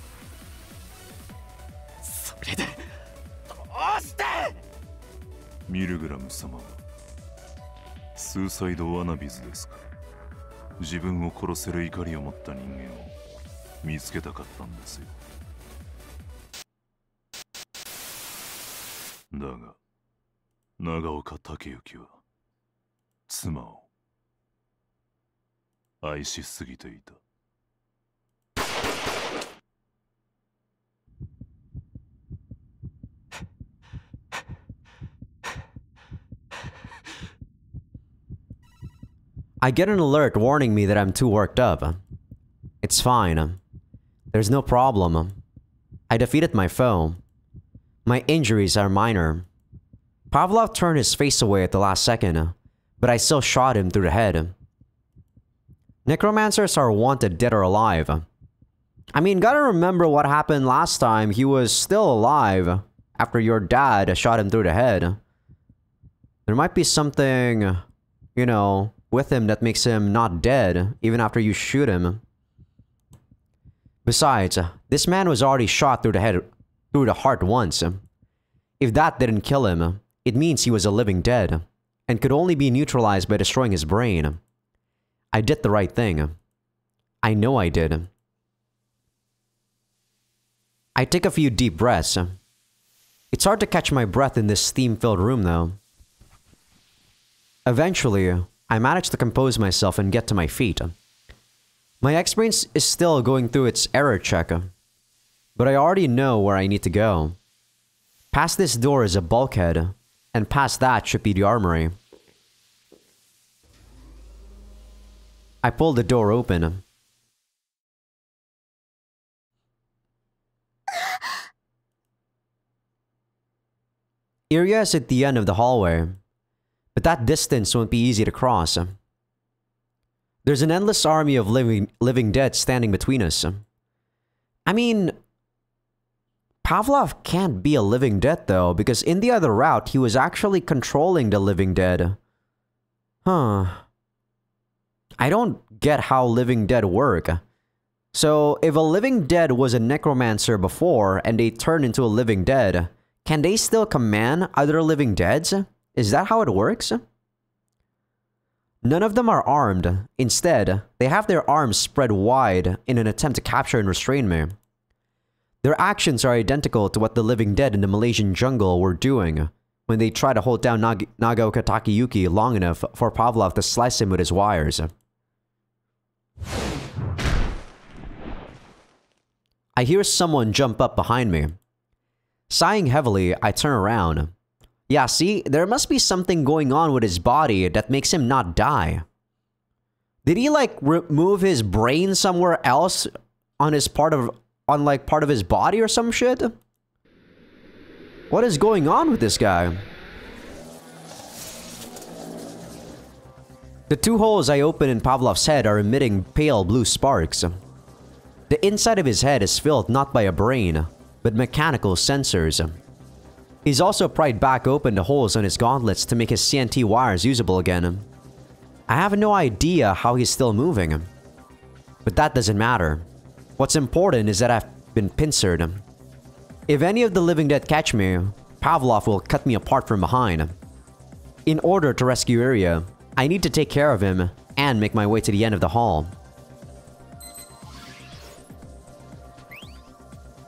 れでどうしてミルグラム様はスーサイド・ワナビズですか。自分を殺せる怒りを持った人間を見つけたかったんですよ。だが長岡武之は妻を愛しすぎていた。I get an alert warning me that I'm too worked up. It's fine. There's no problem. I defeated my foe. My injuries are minor. Pavlov turned his face away at the last second, but I still shot him through the head. Necromancers are wanted dead or alive. I mean, gotta remember what happened last time. He was still alive after your dad shot him through the head. There might be something, you know, with him that makes him not dead even after you shoot him. Besides, this man was already shot through the head, through the heart once. If that didn't kill him, it means he was a living dead and could only be neutralized by destroying his brain. I did the right thing. I know I did. I take a few deep breaths. It's hard to catch my breath in this steam-filled room though. Eventually, I managed to compose myself and get to my feet. My experience is still going through its error check, but I already know where I need to go. Past this door is a bulkhead, and past that should be the armory. I pull the door open. Iria is at the end of the hallway, but that distance won't be easy to cross. There's an endless army of living living dead standing between us. I mean, Pavlov can't be a living dead though, because in the other route, he was actually controlling the living dead. Huh. I don't get how living dead work. So, if a living dead was a necromancer before and they turn into a living dead, can they still command other living deads? Is that how it works? None of them are armed. Instead, they have their arms spread wide in an attempt to capture and restrain me. Their actions are identical to what the living dead in the Malaysian jungle were doing when they tried to hold down Nag Takayuki long enough for Pavlov to slice him with his wires. I hear someone jump up behind me. Sighing heavily, I turn around. Yeah, see, there must be something going on with his body that makes him not die. Did he like remove his brain somewhere else on his part of on like part of his body or some shit? What is going on with this guy? The two holes I open in Pavlov's head are emitting pale blue sparks. The inside of his head is filled not by a brain, but mechanical sensors. He's also pried back open the holes on his gauntlets to make his CNT wires usable again. I have no idea how he's still moving. But that doesn't matter. What's important is that I've been pincered. If any of the living dead catch me, Pavlov will cut me apart from behind. In order to rescue Iria, I need to take care of him and make my way to the end of the hall.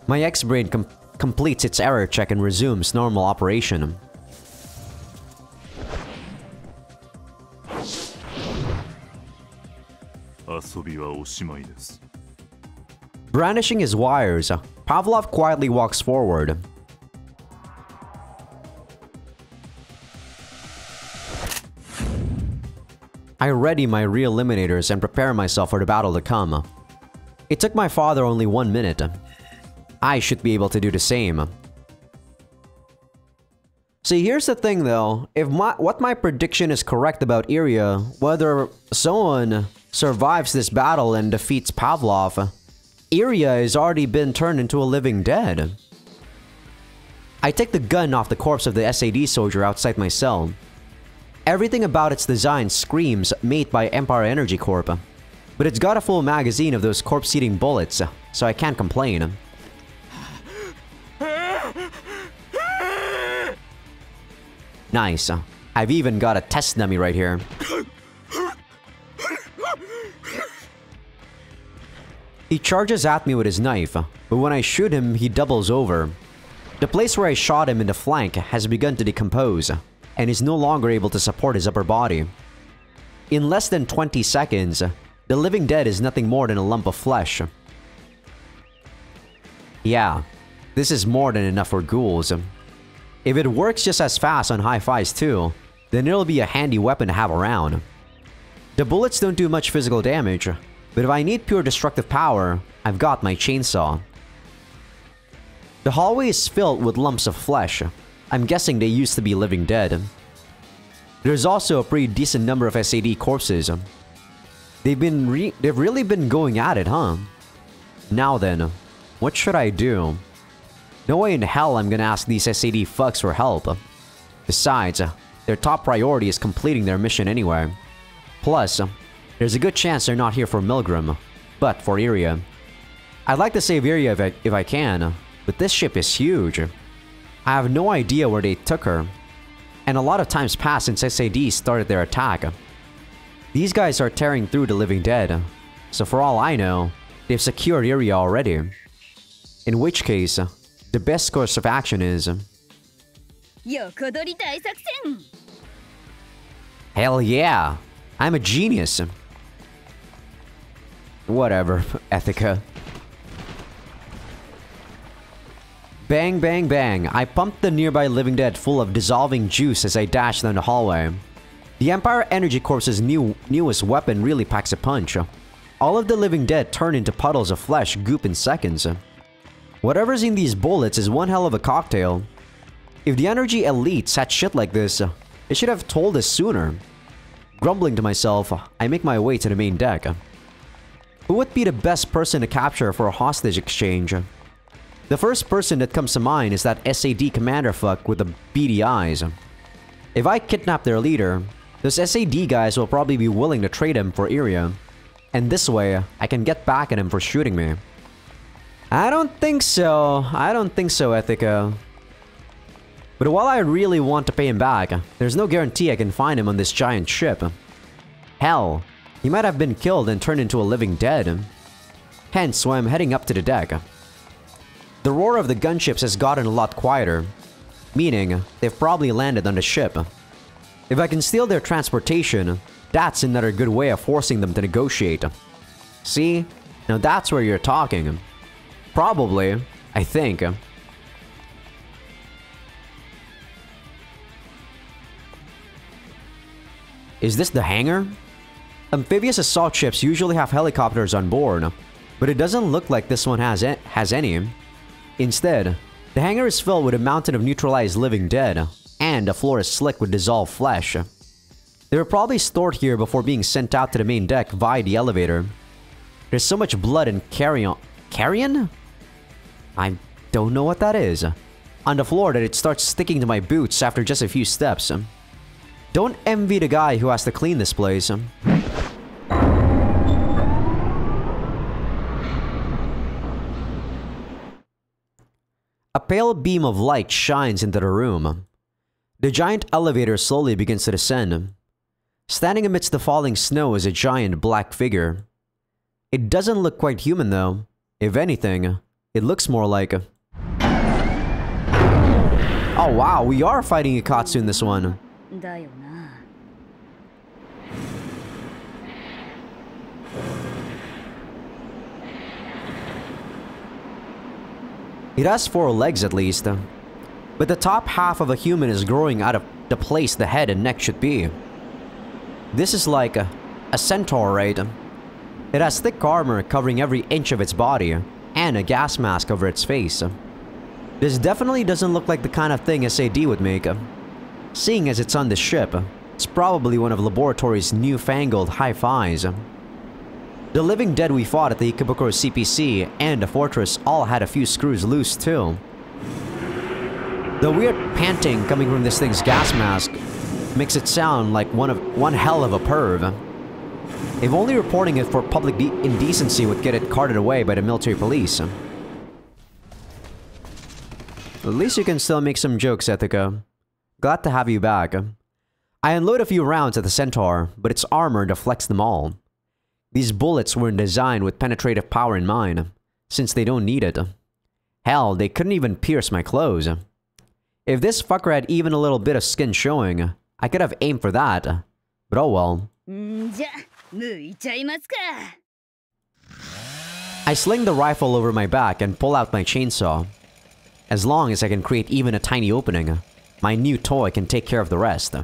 My X-Brain com completes its error check and resumes normal operation. Brandishing his wires, Pavlov quietly walks forward. I ready my re-eliminators and prepare myself for the battle to come. It took my father only one minute. I should be able to do the same. See, here's the thing though. If my what my prediction is correct about Iria, whether someone survives this battle and defeats Pavlov, Iria has already been turned into a living dead. I take the gun off the corpse of the SAD soldier outside my cell. Everything about its design screams made by Empire Energy Corp. But it's got a full magazine of those corpse-eating bullets, so I can't complain. Nice. I've even got a test dummy right here. He charges at me with his knife, but when I shoot him, he doubles over. The place where I shot him in the flank has begun to decompose and is no longer able to support his upper body. In less than 20 seconds, the living dead is nothing more than a lump of flesh. Yeah, this is more than enough for ghouls. If it works just as fast on high-fives too, then it'll be a handy weapon to have around. The bullets don't do much physical damage, but if I need pure destructive power, I've got my chainsaw. The hallway is filled with lumps of flesh, I'm guessing they used to be living dead. There's also a pretty decent number of SAD corpses. They've been re they've really been going at it, huh? Now then, what should I do? No way in hell I'm gonna ask these SAD fucks for help. Besides, uh, their top priority is completing their mission anyway. Plus, uh, there's a good chance they're not here for Milgram, but for Iria. I'd like to save Iria if I, if I can, uh, but this ship is huge. I have no idea where they took her. And a lot of times passed since SAD started their attack. These guys are tearing through the living dead. So for all I know, they've secured Iria already. In which case, the best course of action is... Um, Hell yeah! I'm a genius! Um, whatever, [laughs] Ethica. Bang, bang, bang. I pumped the nearby living dead full of dissolving juice as I dashed down the hallway. The Empire Energy Corps' new, newest weapon really packs a punch. All of the living dead turn into puddles of flesh goop in seconds. Whatever's in these bullets is one hell of a cocktail. If the energy elite had shit like this, they should have told us sooner. Grumbling to myself, I make my way to the main deck. Who would be the best person to capture for a hostage exchange? The first person that comes to mind is that SAD commander fuck with the beady eyes. If I kidnap their leader, those SAD guys will probably be willing to trade him for Iria. And this way, I can get back at him for shooting me. I don't think so. I don't think so, Ethica. But while I really want to pay him back, there's no guarantee I can find him on this giant ship. Hell, he might have been killed and turned into a living dead. Hence why I'm heading up to the deck. The roar of the gunships has gotten a lot quieter, meaning they've probably landed on the ship. If I can steal their transportation, that's another good way of forcing them to negotiate. See? Now that's where you're talking. Probably. I think. Is this the hangar? Amphibious assault ships usually have helicopters on board, but it doesn't look like this one has, has any. Instead, the hangar is filled with a mountain of neutralized living dead, and the floor is slick with dissolved flesh. They were probably stored here before being sent out to the main deck via the elevator. There's so much blood and carrion... Carrion? I don't know what that is. On the floor that it starts sticking to my boots after just a few steps. Don't envy the guy who has to clean this place. A pale beam of light shines into the room. The giant elevator slowly begins to descend. Standing amidst the falling snow is a giant black figure. It doesn't look quite human though. If anything, it looks more like a... Oh wow, we are fighting Ikatsu in this one. It has four legs at least. But the top half of a human is growing out of the place the head and neck should be. This is like a, a centaur, right? It has thick armor covering every inch of its body, and a gas mask over its face. This definitely doesn't look like the kind of thing SAD would make. Seeing as it's on the ship, it's probably one of Laboratory's newfangled hi-fis. The living dead we fought at the Ikebukuro CPC and the fortress all had a few screws loose too. The weird panting coming from this thing's gas mask makes it sound like one of one hell of a perv. If only reporting it for public de- indecency would get it carted away by the military police. At least you can still make some jokes, Ethica. Glad to have you back. I unload a few rounds at the Centaur, but its armor deflects them all. These bullets weren't designed with penetrative power in mind, since they don't need it. Hell, they couldn't even pierce my clothes. If this fucker had even a little bit of skin showing, I could have aimed for that. But oh well. Mm, I sling the rifle over my back and pull out my chainsaw. As long as I can create even a tiny opening, my new toy can take care of the rest.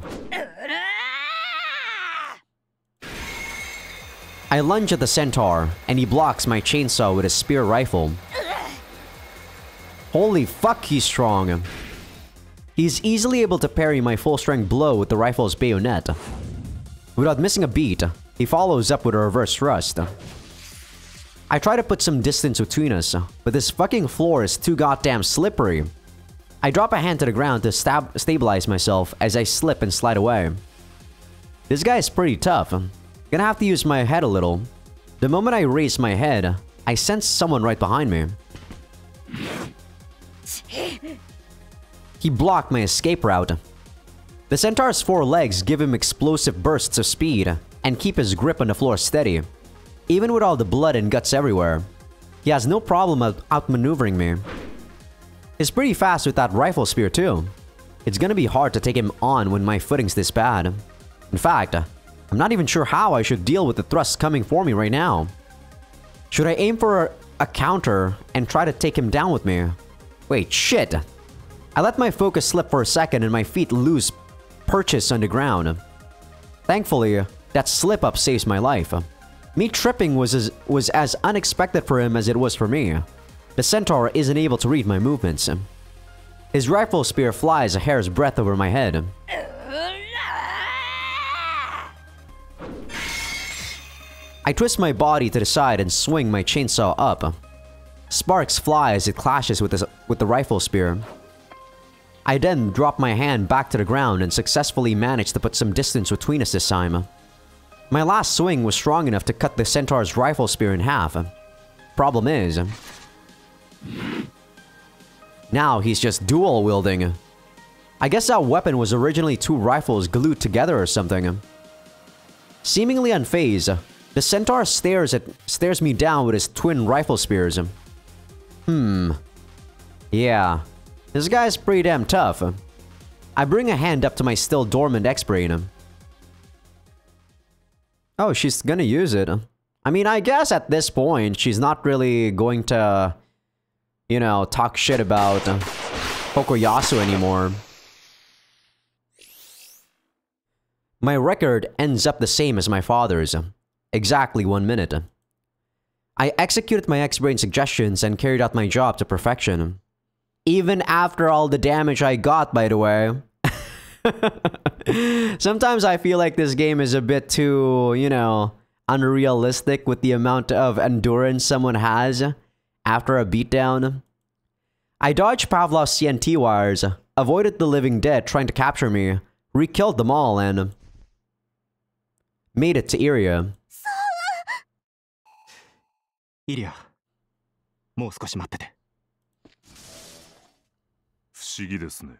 I lunge at the centaur, and he blocks my chainsaw with his spear rifle. Holy fuck, he's strong! He's easily able to parry my full-strength blow with the rifle's bayonet. Without missing a beat, he follows up with a reverse thrust. I try to put some distance between us, but this fucking floor is too goddamn slippery. I drop a hand to the ground to stab stabilize myself as I slip and slide away. This guy is pretty tough. Gonna have to use my head a little. The moment I raise my head, I sense someone right behind me. He blocked my escape route. The centaur's four legs give him explosive bursts of speed and keep his grip on the floor steady. Even with all the blood and guts everywhere, he has no problem out- outmaneuvering me. He's pretty fast with that rifle spear too. It's gonna be hard to take him on when my footing's this bad. In fact, I'm not even sure how I should deal with the thrusts coming for me right now. Should I aim for a counter and try to take him down with me? Wait, shit! I let my focus slip for a second and my feet lose purchase on the ground. Thankfully, that slip up saves my life. Me tripping was as, was as unexpected for him as it was for me. The centaur isn't able to read my movements. His rifle spear flies a hair's breadth over my head. I twist my body to the side and swing my chainsaw up. Sparks fly as it clashes with the, with the rifle spear. I then drop my hand back to the ground and successfully manage to put some distance between us this time. My last swing was strong enough to cut the centaur's rifle spear in half. Problem is... Now he's just dual wielding. I guess that weapon was originally two rifles glued together or something. Seemingly unfazed, the centaur stares at stares me down with his twin rifle spears. Hmm. Yeah. This guy's pretty damn tough. I bring a hand up to my still dormant X-Brain. Oh, she's gonna use it. I mean, I guess at this point, she's not really going to, you know, talk shit about Kokoyasu anymore. My record ends up the same as my father's. Exactly one minute. I executed my X-Brain suggestions and carried out my job to perfection. Even after all the damage I got, by the way. [laughs] Sometimes I feel like this game is a bit too, you know, unrealistic with the amount of endurance someone has after a beatdown. I dodged Pavlov's CNT wires, avoided the living dead trying to capture me, re-killed them all, and made it to Iria. イリアもう少し待ってて不思議ですね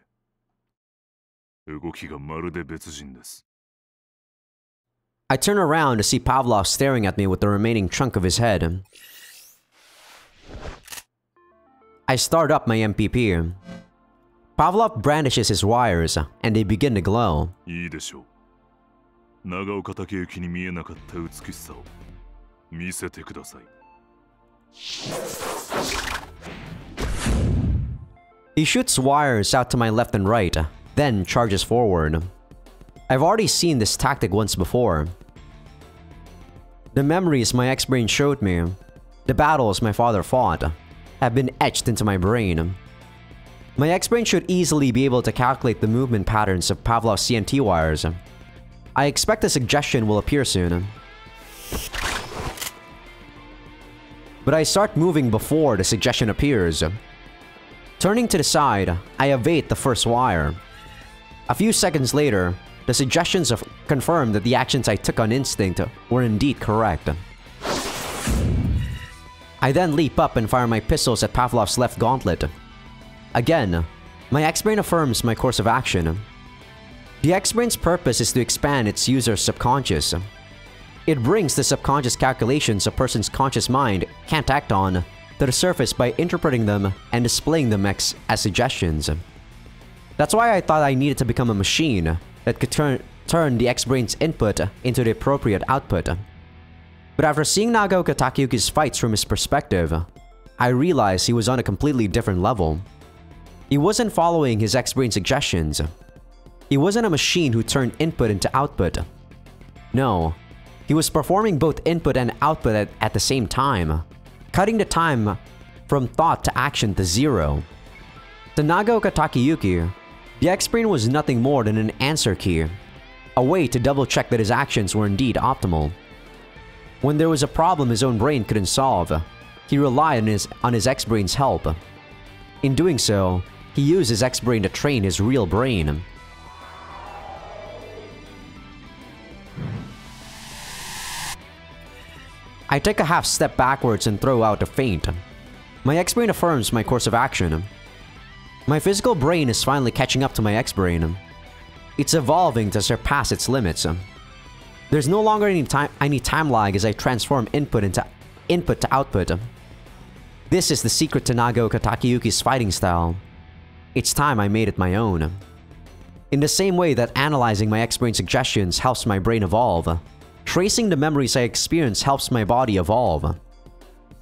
I turn around to see Pavlov staring at me with the remaining chunk of his head. I start up my MPP. Pavlov brandishes his wires, and they begin to glow. He shoots wires out to my left and right, then charges forward. I've already seen this tactic once before. The memories my X-Brain showed me, the battles my father fought, have been etched into my brain. My X-Brain should easily be able to calculate the movement patterns of Pavlov's CNT wires. I expect a suggestion will appear soon. But I start moving before the suggestion appears. Turning to the side, I evade the first wire. A few seconds later, the suggestions confirmed that the actions I took on instinct were indeed correct. I then leap up and fire my pistols at Pavlov's left gauntlet. Again, my X-Brain affirms my course of action. The X-Brain's purpose is to expand its user's subconscious. It brings the subconscious calculations a person's conscious mind can't act on to the surface by interpreting them and displaying them as suggestions. That's why I thought I needed to become a machine that could turn, turn the X-Brain's input into the appropriate output. But after seeing Nagaoka Takeyuki's fights from his perspective, I realized he was on a completely different level. He wasn't following his X-Brain suggestions. He wasn't a machine who turned input into output. No, he was performing both input and output at, at the same time, cutting the time from thought to action to zero. To Nagaoka Takeyuki, the X-Brain was nothing more than an answer key, a way to double check that his actions were indeed optimal. When there was a problem his own brain couldn't solve, he relied on his, on his X-Brain's help. In doing so, he used his X-Brain to train his real brain. I take a half step backwards and throw out a feint. My X-Brain affirms my course of action. My physical brain is finally catching up to my X-Brain. It's evolving to surpass its limits. There's no longer any time any time lag as I transform input into input to output. This is the secret to Nagaoka Takeyuki's fighting style. It's time I made it my own. In the same way that analyzing my X-Brain suggestions helps my brain evolve, tracing the memories I experience helps my body evolve.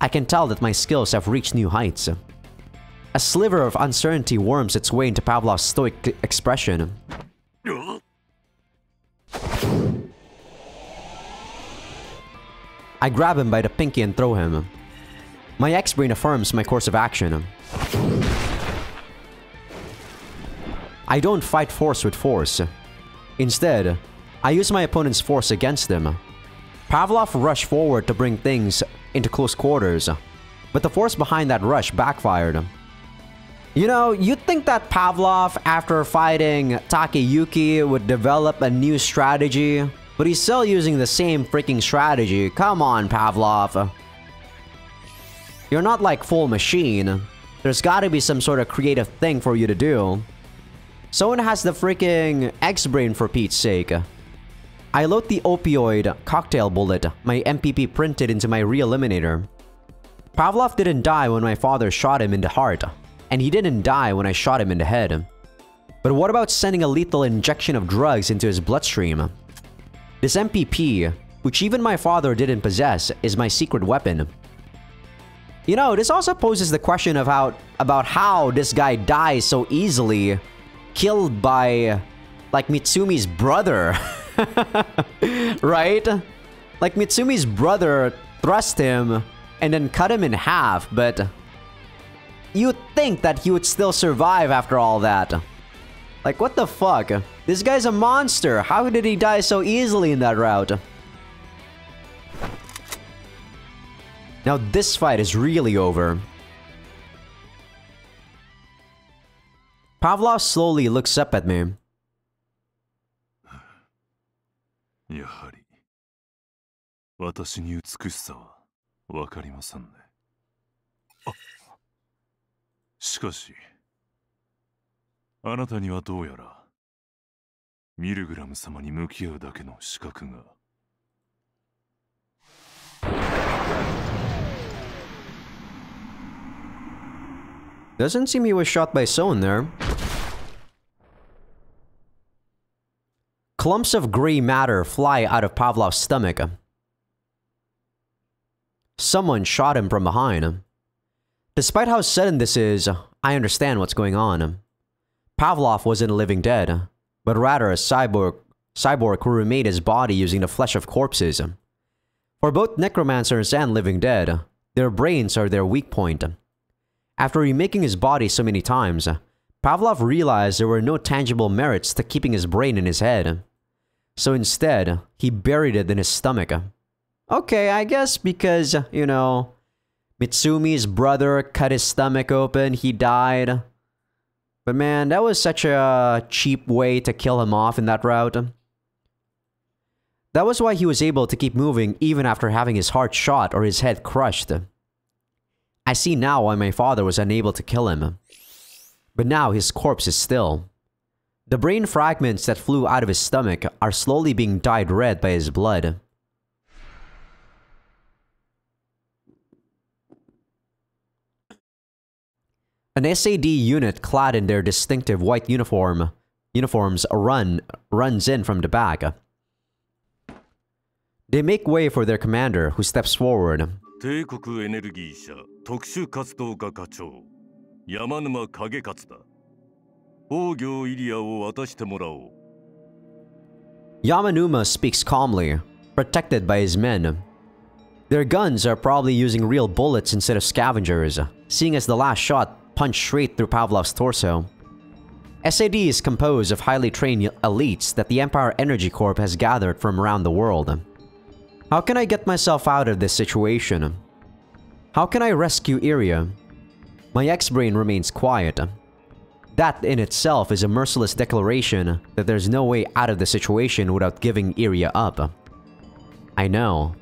I can tell that my skills have reached new heights. A sliver of uncertainty worms its way into Pavlov's stoic expression. I grab him by the pinky and throw him. My X-Brain affirms my course of action. I don't fight force with force. Instead, I use my opponent's force against them. Pavlov rushed forward to bring things into close quarters, but the force behind that rush backfired. You know, you'd think that Pavlov, after fighting Takeyuki, would develop a new strategy, but he's still using the same freaking strategy. Come on, Pavlov. You're not like full machine. There's gotta be some sort of creative thing for you to do. Someone has the freaking X-Brain for Pete's sake. I load the opioid cocktail bullet my MPP printed into my re-eliminator. Pavlov didn't die when my father shot him in the heart, and he didn't die when I shot him in the head. But what about sending a lethal injection of drugs into his bloodstream? This MPP, which even my father didn't possess, is my secret weapon. You know, this also poses the question of how about how this guy dies so easily, killed by like Mitsumi's brother. [laughs] right? Like Mitsumi's brother thrust him and then cut him in half, but you'd think that he would still survive after all that. Like, what the fuck? This guy's a monster. How did he die so easily in that route? Now this fight is really over. Pavlov slowly looks up at me. [sighs] しかしあなたにはどうやらミルグラム様に向き合うだけの資格が Doesn't seem he was shot by someone there. Clumps of gray matter fly out of Pavlov's stomach. Someone shot him from behind. Despite how sudden this is, I understand what's going on. Pavlov wasn't a living dead, but rather a cyborg, cyborg who remade his body using the flesh of corpses. For both necromancers and living dead, their brains are their weak point. After remaking his body so many times, Pavlov realized there were no tangible merits to keeping his brain in his head. So instead, he buried it in his stomach. Okay, I guess because, you know, Mitsumi's brother cut his stomach open, he died. But man, that was such a cheap way to kill him off in that route. That was why he was able to keep moving even after having his heart shot or his head crushed. I see now why my father was unable to kill him. But now his corpse is still. The brain fragments that flew out of his stomach are slowly being dyed red by his blood. An SAD unit clad in their distinctive white uniform uniforms run runs in from the back. They make way for their commander, who steps forward. 帝国エネルギー社特殊活動課課長山沼景勝だ宝行イリアを渡してもらおう Yamanuma speaks calmly, protected by his men. Their guns are probably using real bullets instead of scavengers, seeing as the last shot punched straight through Pavlov's torso. SAD is composed of highly trained elites that the Empire Energy Corp has gathered from around the world. How can I get myself out of this situation? How can I rescue Iria? My X-Brain remains quiet. That in itself is a merciless declaration that there's no way out of the situation without giving Iria up. I know.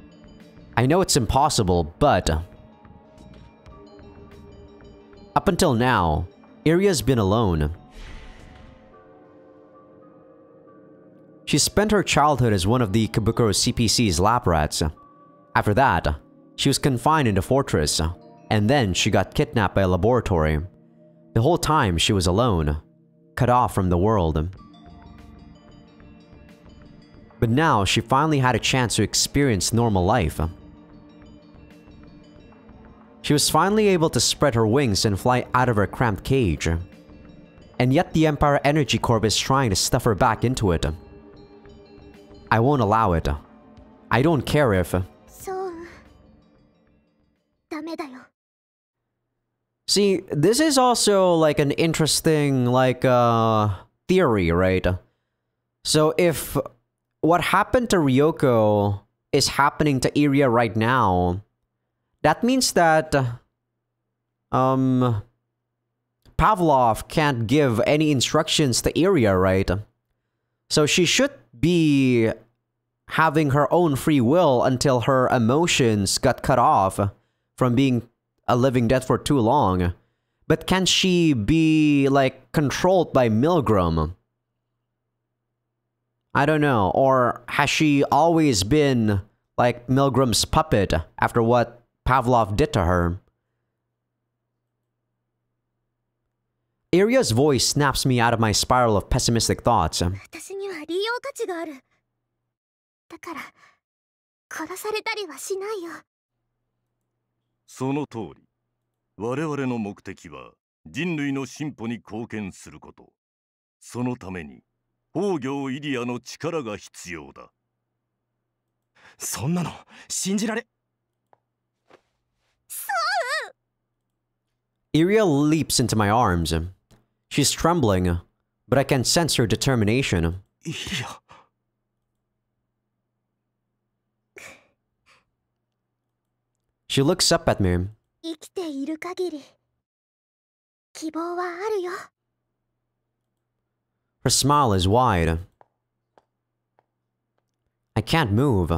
I know it's impossible, but... Up until now, Iria's been alone. She spent her childhood as one of the Ikebukuro CPC's lab rats. After that, she was confined in the fortress, and then she got kidnapped by a laboratory. The whole time she was alone, cut off from the world. But now she finally had a chance to experience normal life. She was finally able to spread her wings and fly out of her cramped cage. And yet the Empire Energy Corp is trying to stuff her back into it. I won't allow it. I don't care if... See, this is also like an interesting, like, uh, theory, right? So if what happened to Ryoko is happening to Iria right now, that means that um Pavlov can't give any instructions to Iria, right? So she should be having her own free will until her emotions got cut off from being a living dead for too long. But can she be like controlled by Milgram? I don't know. Or has she always been like Milgram's puppet after what Pavlov did to her. Aria's voice snaps me out of my spiral of pessimistic thoughts. そんなの信じられ Iria leaps into my arms. She's trembling, but I can sense her determination. She looks up at me. Her smile is wide. I can't move.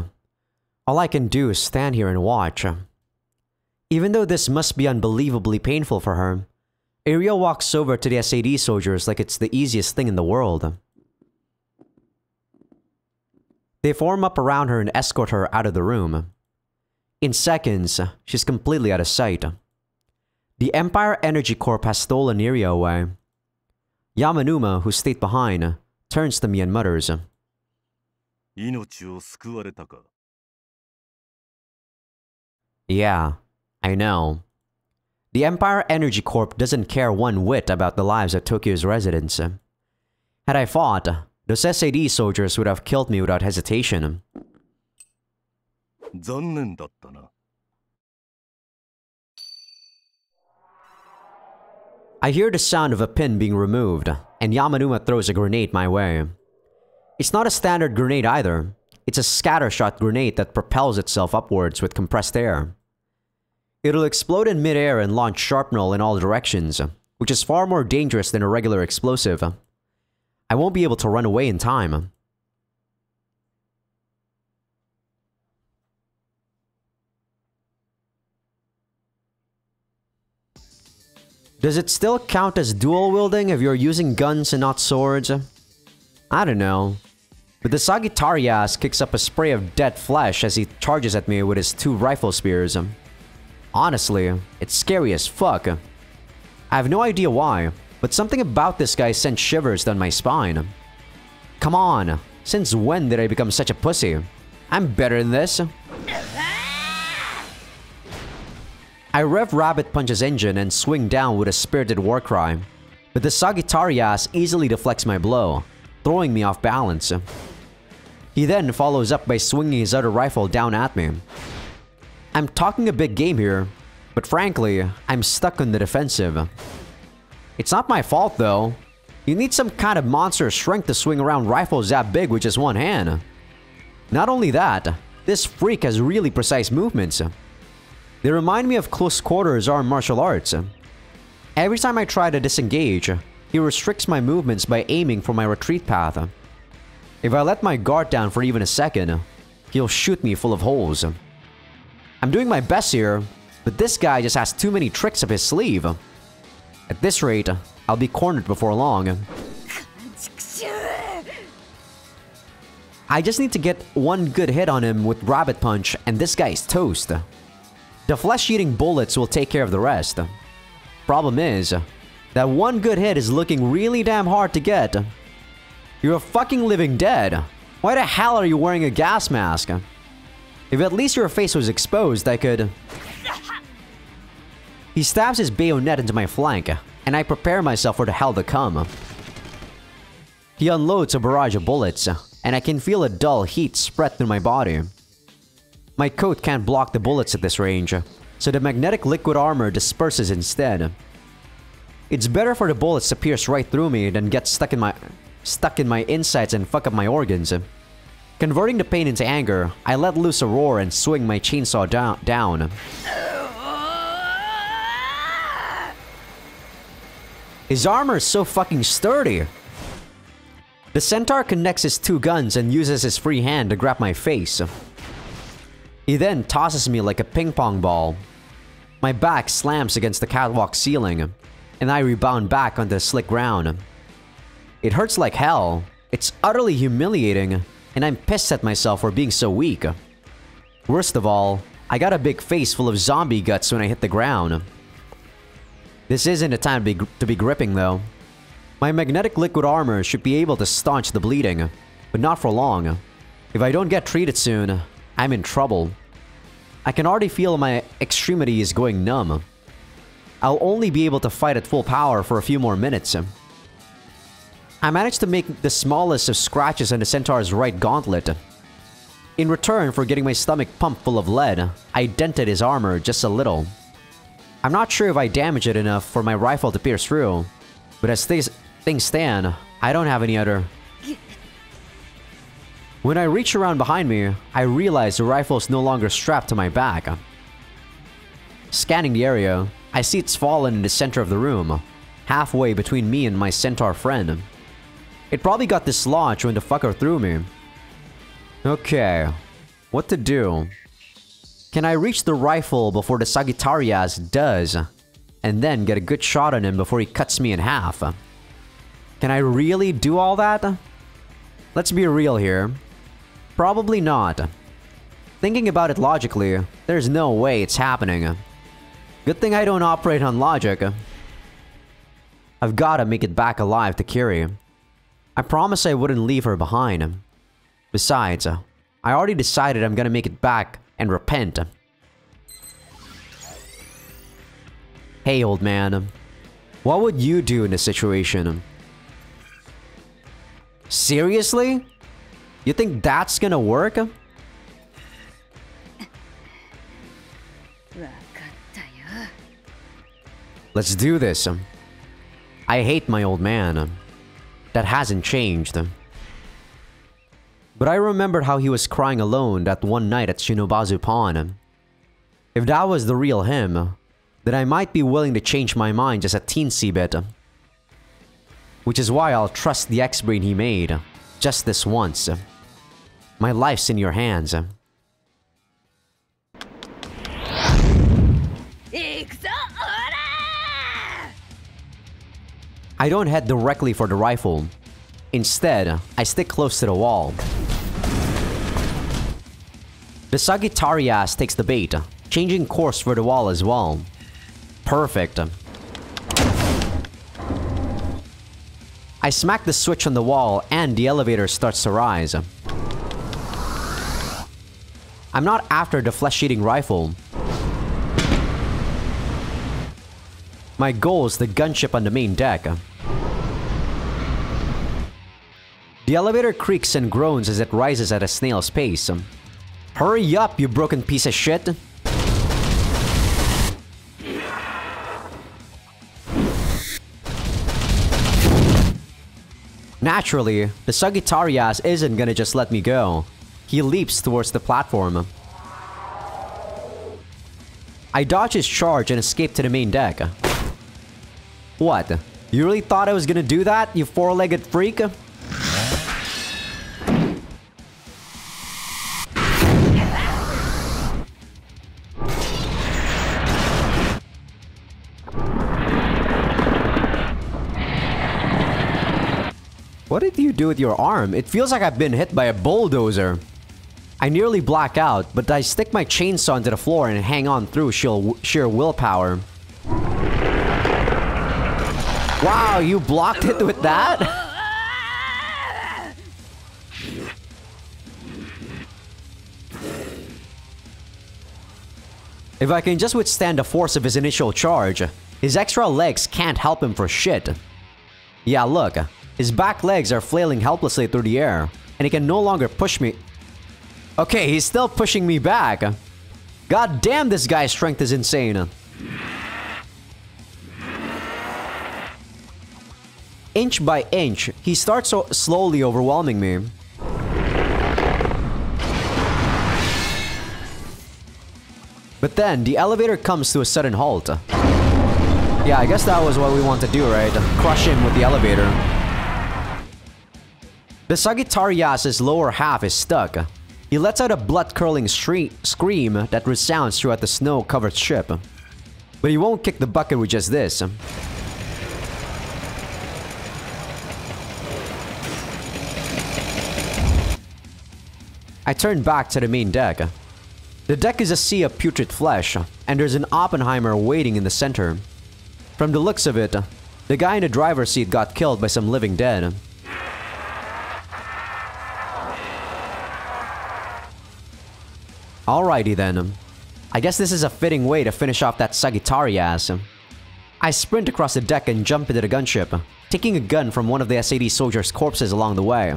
All I can do is stand here and watch. Even though this must be unbelievably painful for her, Iria walks over to the SAD soldiers like it's the easiest thing in the world. They form up around her and escort her out of the room. In seconds, she's completely out of sight. The Empire Energy Corp has stolen Iria away. Yamanuma, who stayed behind, turns to me and mutters. Yeah, I know. The Empire Energy Corp doesn't care one whit about the lives of Tokyo's residents. Had I fought, those SAD soldiers would have killed me without hesitation. 残念だったな I hear the sound of a pin being removed, and Yamanuma throws a grenade my way. It's not a standard grenade either. It's a scattershot grenade that propels itself upwards with compressed air. It'll explode in midair and launch shrapnel in all directions, which is far more dangerous than a regular explosive. I won't be able to run away in time. Does it still count as dual wielding if you're using guns and not swords? I don't know. But the Sagittarius kicks up a spray of dead flesh as he charges at me with his two rifle spears. Honestly, it's scary as fuck. I have no idea why, but something about this guy sent shivers down my spine. Come on, since when did I become such a pussy? I'm better than this. I rev Rabbit Punch's engine and swing down with a spirited war cry, but the Sagittarius easily deflects my blow, throwing me off balance. He then follows up by swinging his other rifle down at me. I'm talking a big game here, but frankly, I'm stuck on the defensive. It's not my fault though. You need some kind of monster strength to swing around rifles that big with just one hand. Not only that, this freak has really precise movements. They remind me of close quarters armed martial arts. Every time I try to disengage, he restricts my movements by aiming for my retreat path. If I let my guard down for even a second, he'll shoot me full of holes. I'm doing my best here, but this guy just has too many tricks up his sleeve. At this rate, I'll be cornered before long. I just need to get one good hit on him with Rabbit Punch, and this guy's toast. The flesh-eating bullets will take care of the rest. Problem is, that one good hit is looking really damn hard to get. You're a fucking living dead. Why the hell are you wearing a gas mask? If at least your face was exposed, I could... He stabs his bayonet into my flank, and I prepare myself for the hell to come. He unloads a barrage of bullets, and I can feel a dull heat spread through my body. My coat can't block the bullets at this range, so the magnetic liquid armor disperses instead. It's better for the bullets to pierce right through me than get stuck in my stuck in my insides and fuck up my organs. Converting the pain into anger, I let loose a roar and swing my chainsaw down. down. His armor is so fucking sturdy. The centaur connects his two guns and uses his free hand to grab my face. He then tosses me like a ping pong ball. My back slams against the catwalk ceiling, and I rebound back onto the slick ground. It hurts like hell. It's utterly humiliating, and I'm pissed at myself for being so weak. Worst of all, I got a big face full of zombie guts when I hit the ground. This isn't a time to be, to be gripping though. My magnetic liquid armor should be able to staunch the bleeding, but not for long. If I don't get treated soon, I'm in trouble. I can already feel my extremity is going numb. I'll only be able to fight at full power for a few more minutes. I managed to make the smallest of scratches on the centaur's right gauntlet. In return for getting my stomach pumped full of lead, I dented his armor just a little. I'm not sure if I damaged it enough for my rifle to pierce through, but as things, things stand, I don't have any other. When I reach around behind me, I realize the rifle is no longer strapped to my back. Scanning the area, I see it's fallen in the center of the room, halfway between me and my centaur friend. It probably got dislodged when the fucker threw me. Okay, what to do? Can I reach the rifle before the Sagittarius does, and then get a good shot on him before he cuts me in half? Can I really do all that? Let's be real here. Probably not. Thinking about it logically, there's no way it's happening. Good thing I don't operate on logic. I've gotta make it back alive to Kiri. I promised I wouldn't leave her behind. Besides, uh, I already decided I'm gonna make it back and repent. Hey, old man. What would you do in this situation? Seriously? You think that's gonna work? Let's do this. I hate my old man. That hasn't changed. But I remembered how he was crying alone that one night at Shinobazu Pond. If that was the real him, then I might be willing to change my mind just a teensy bit. Which is why I'll trust the X-Brain he made, just this once. My life's in your hands. 行 I don't head directly for the rifle. Instead, I stick close to the wall. The Sagittarius takes the bait, changing course for the wall as well. Perfect. I smack the switch on the wall and the elevator starts to rise. I'm not after the flesh-eating rifle. My goal is the gunship on the main deck. The elevator creaks and groans as it rises at a snail's pace. Hurry up, you broken piece of shit! Naturally, the Sagittarius isn't gonna just let me go. He leaps towards the platform. I dodge his charge and escape to the main deck. What? You really thought I was gonna do that, you four-legged freak? What did you do with your arm? It feels like I've been hit by a bulldozer. I nearly black out, but I stick my chainsaw into the floor and hang on through sheer, sheer willpower. Wow, you blocked it with that? If I can just withstand the force of his initial charge, his extra legs can't help him for shit. Yeah, look, his back legs are flailing helplessly through the air, and he can no longer push me. Okay, he's still pushing me back. God damn, this guy's strength is insane. Inch by inch, he starts slowly overwhelming me. But then, the elevator comes to a sudden halt. Yeah, I guess that was what we want to do, right? Crush him with the elevator. The Sagittarius' lower half is stuck. He lets out a blood-curdling scream that resounds throughout the snow-covered ship. But he won't kick the bucket with just this. I turn back to the main deck. The deck is a sea of putrid flesh, and there's an Oppenheimer waiting in the center. From the looks of it, the guy in the driver's seat got killed by some living dead. Alrighty then. I guess this is a fitting way to finish off that Sagittarius. I sprint across the deck and jump into the gunship, taking a gun from one of the SAD soldiers' corpses along the way.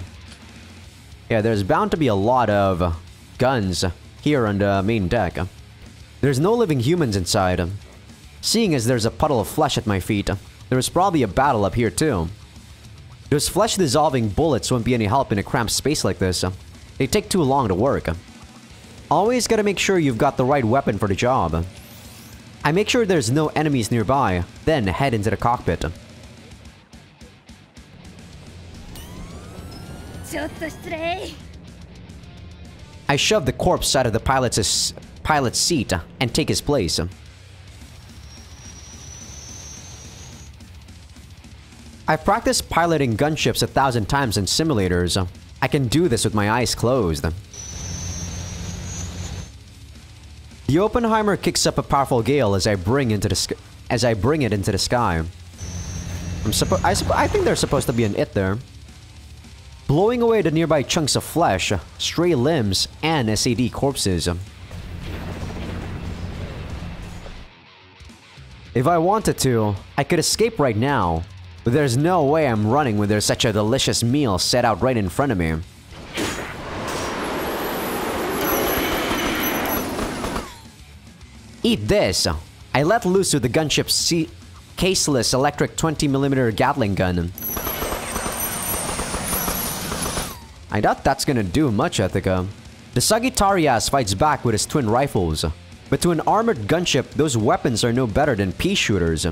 Yeah, there's bound to be a lot of guns here on the main deck. There's no living humans inside. Seeing as there's a puddle of flesh at my feet, there's probably a battle up here too. Those flesh-dissolving bullets won't be any help in a cramped space like this. They take too long to work. Always gotta make sure you've got the right weapon for the job. I make sure there's no enemies nearby, then head into the cockpit. I shove the corpse out of the pilot's pilot's seat and take his place. I've practiced piloting gunships a thousand times in simulators. I can do this with my eyes closed. The Oppenheimer kicks up a powerful gale as I bring into the as I bring it into the sky. I'm suppo- I, suppo- I think there's supposed to be an it there. Blowing away the nearby chunks of flesh, stray limbs, and SAD corpses. If I wanted to, I could escape right now, but there's no way I'm running when there's such a delicious meal set out right in front of me. Eat this! I let loose with the gunship's caseless electric 20mm Gatling gun. I doubt that's gonna do much, Ethica. The Sagittarius fights back with his twin rifles, but to an armored gunship, those weapons are no better than pea shooters.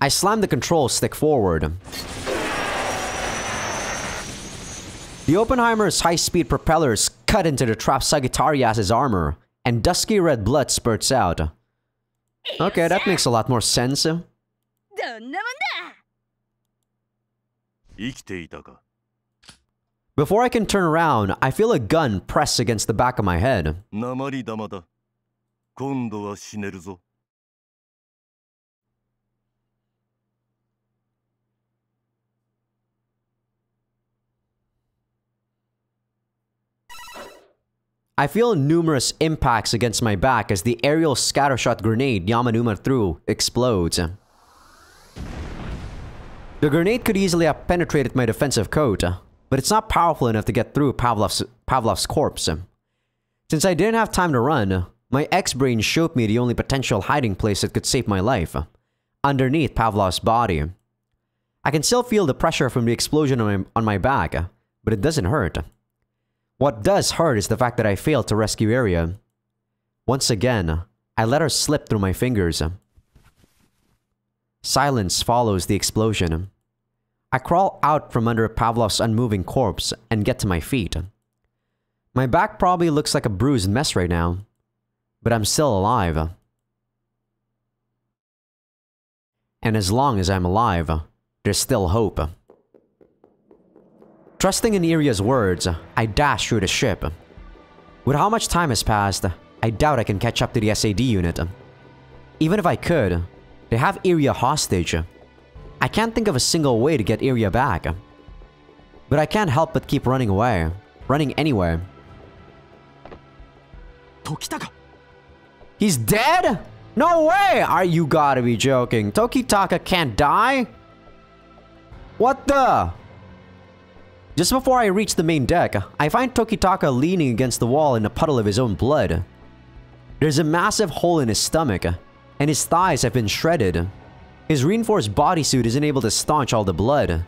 I slam the control stick forward. The Oppenheimer's high-speed propellers cut into the trapped Sagittarius's armor, and dusky red blood spurts out. Okay, that makes a lot more sense. Before I can turn around, I feel a gun press against the back of my head. I feel numerous impacts against my back as the aerial scattershot grenade Yamanuma threw explodes. The grenade could easily have penetrated my defensive coat, uh, but it's not powerful enough to get through Pavlov's, Pavlov's corpse. Since I didn't have time to run, uh, my X-brain showed me the only potential hiding place that could save my life, uh, underneath Pavlov's body. I can still feel the pressure from the explosion on my, on my back, but it doesn't hurt. What does hurt is the fact that I failed to rescue Iria. Once again, I let her slip through my fingers. Silence follows the explosion. I crawl out from under Pavlov's unmoving corpse and get to my feet. My back probably looks like a bruised mess right now, but I'm still alive. And as long as I'm alive, there's still hope. Trusting in Iria's words, I dash through the ship. With how much time has passed, I doubt I can catch up to the SAD unit. Even if I could, they have Iria hostage. I can't think of a single way to get Iria back. But I can't help but keep running away. Running anywhere. He's dead? No way! Are you gotta be joking? Tokitaka can't die? What the? Just before I reach the main deck, I find Tokitaka leaning against the wall in a puddle of his own blood. There's a massive hole in his stomach, and his thighs have been shredded. His reinforced bodysuit isn't able to staunch all the blood.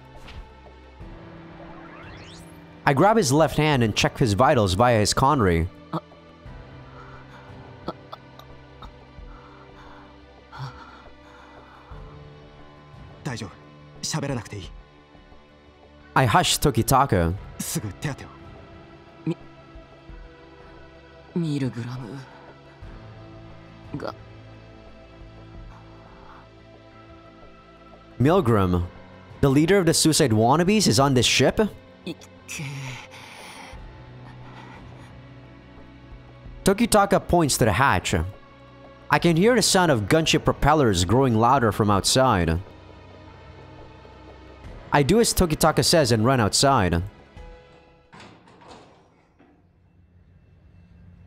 I grab his left hand and check his vitals via his Conray. 大丈夫喋らなくていい I hush Tokitaka. すぐ手当てをミルグラムが Milgram, the leader of the suicide wannabes, is on this ship? Tokitaka points to the hatch. I can hear the sound of gunship propellers growing louder from outside. I do as Tokitaka says and run outside.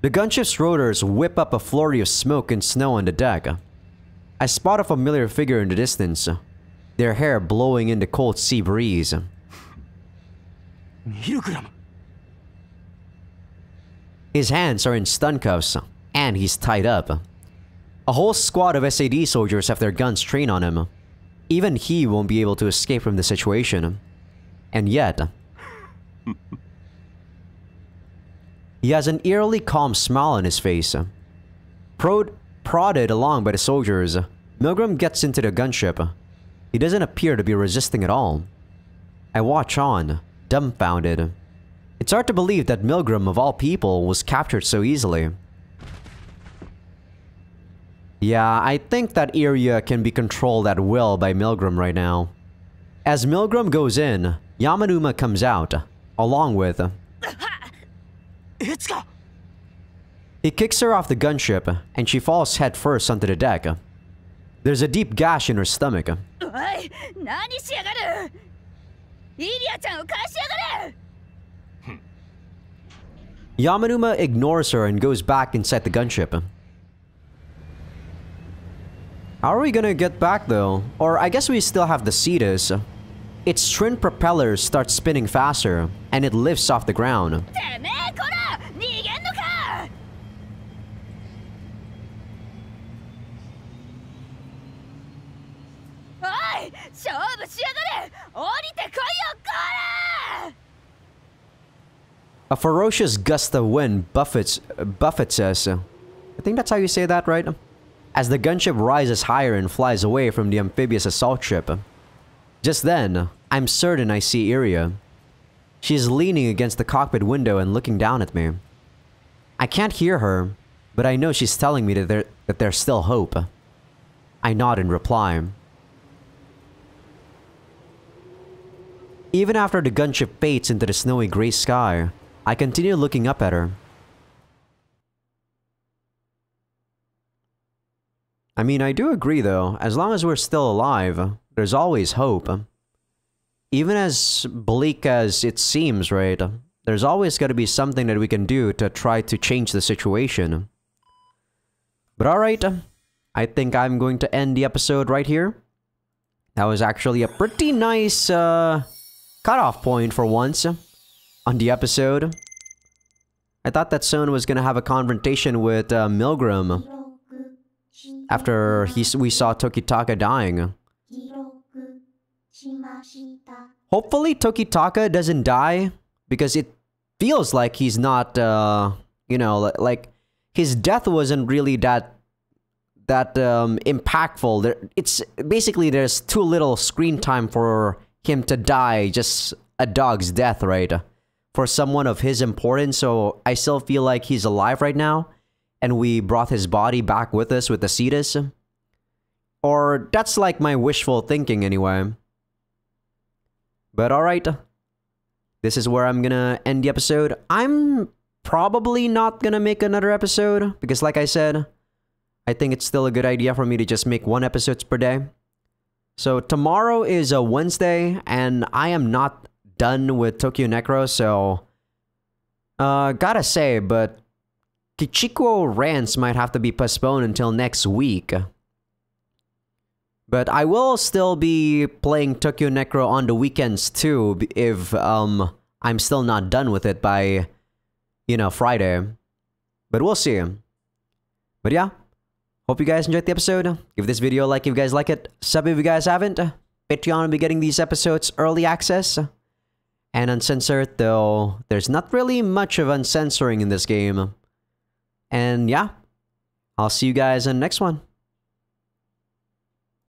The gunship's rotors whip up a flurry of smoke and snow on the deck. I spot a familiar figure in the distance, their hair blowing in the cold sea breeze. His hands are in stun cuffs, and he's tied up. A whole squad of SAD soldiers have their guns trained on him. Even he won't be able to escape from the situation. And yet... he has an eerily calm smile on his face. Prod prodded along by the soldiers, Milgram gets into the gunship he doesn't appear to be resisting at all. I watch on, dumbfounded. It's hard to believe that Milgram, of all people, was captured so easily. Yeah, I think that area can be controlled at will by Milgram right now. As Milgram goes in, Yamanuma comes out, along with... He kicks her off the gunship, and she falls headfirst onto the deck. There's a deep gash in her stomach. Hmm. Yamanuma ignores her and goes back inside the gunship. How are we gonna get back though? Or I guess we still have the Cetus. Its twin propellers start spinning faster, and it lifts off the ground. A ferocious gust of wind buffets buffets us. I think that's how you say that, right? As the gunship rises higher and flies away from the amphibious assault ship. Just then, I'm certain I see Iria. She is leaning against the cockpit window and looking down at me. I can't hear her, but I know she's telling me that, there, that there's still hope. I nod in reply. Even after the gunship fades into the snowy gray sky, I continue looking up at her. I mean, I do agree though, as long as we're still alive, there's always hope. Even as bleak as it seems, right? There's always gotta be something that we can do to try to change the situation. But alright, I think I'm going to end the episode right here. That was actually a pretty nice uh, cutoff point for once on the episode. I thought that Soen was gonna have a confrontation with uh, Milgram after he, we saw Tokitaka dying. Hopefully Tokitaka doesn't die because it feels like he's not, uh, you know, like his death wasn't really that that um, impactful. There, it's basically there's too little screen time for him to die. Just a dog's death, right? For someone of his importance, so I still feel like he's alive right now, and we brought his body back with us with the Cetus. Or that's like my wishful thinking, anyway. But alright. This is where I'm gonna end the episode. I'm probably not gonna make another episode because, like I said, I think it's still a good idea for me to just make one episodes per day. So tomorrow is a Wednesday, and I am not done with Tokyo Necro, so uh, gotta say, but Kichikuou Rance might have to be postponed until next week. But I will still be playing Tokyo Necro on the weekends too, if um I'm still not done with it by, you know, Friday. But we'll see. But yeah, hope you guys enjoyed the episode. Give this video a like if you guys like it. Sub if you guys haven't. Patreon will be getting these episodes early access. And uncensored, though there's not really much of uncensoring in this game. And yeah, I'll see you guys in the next one.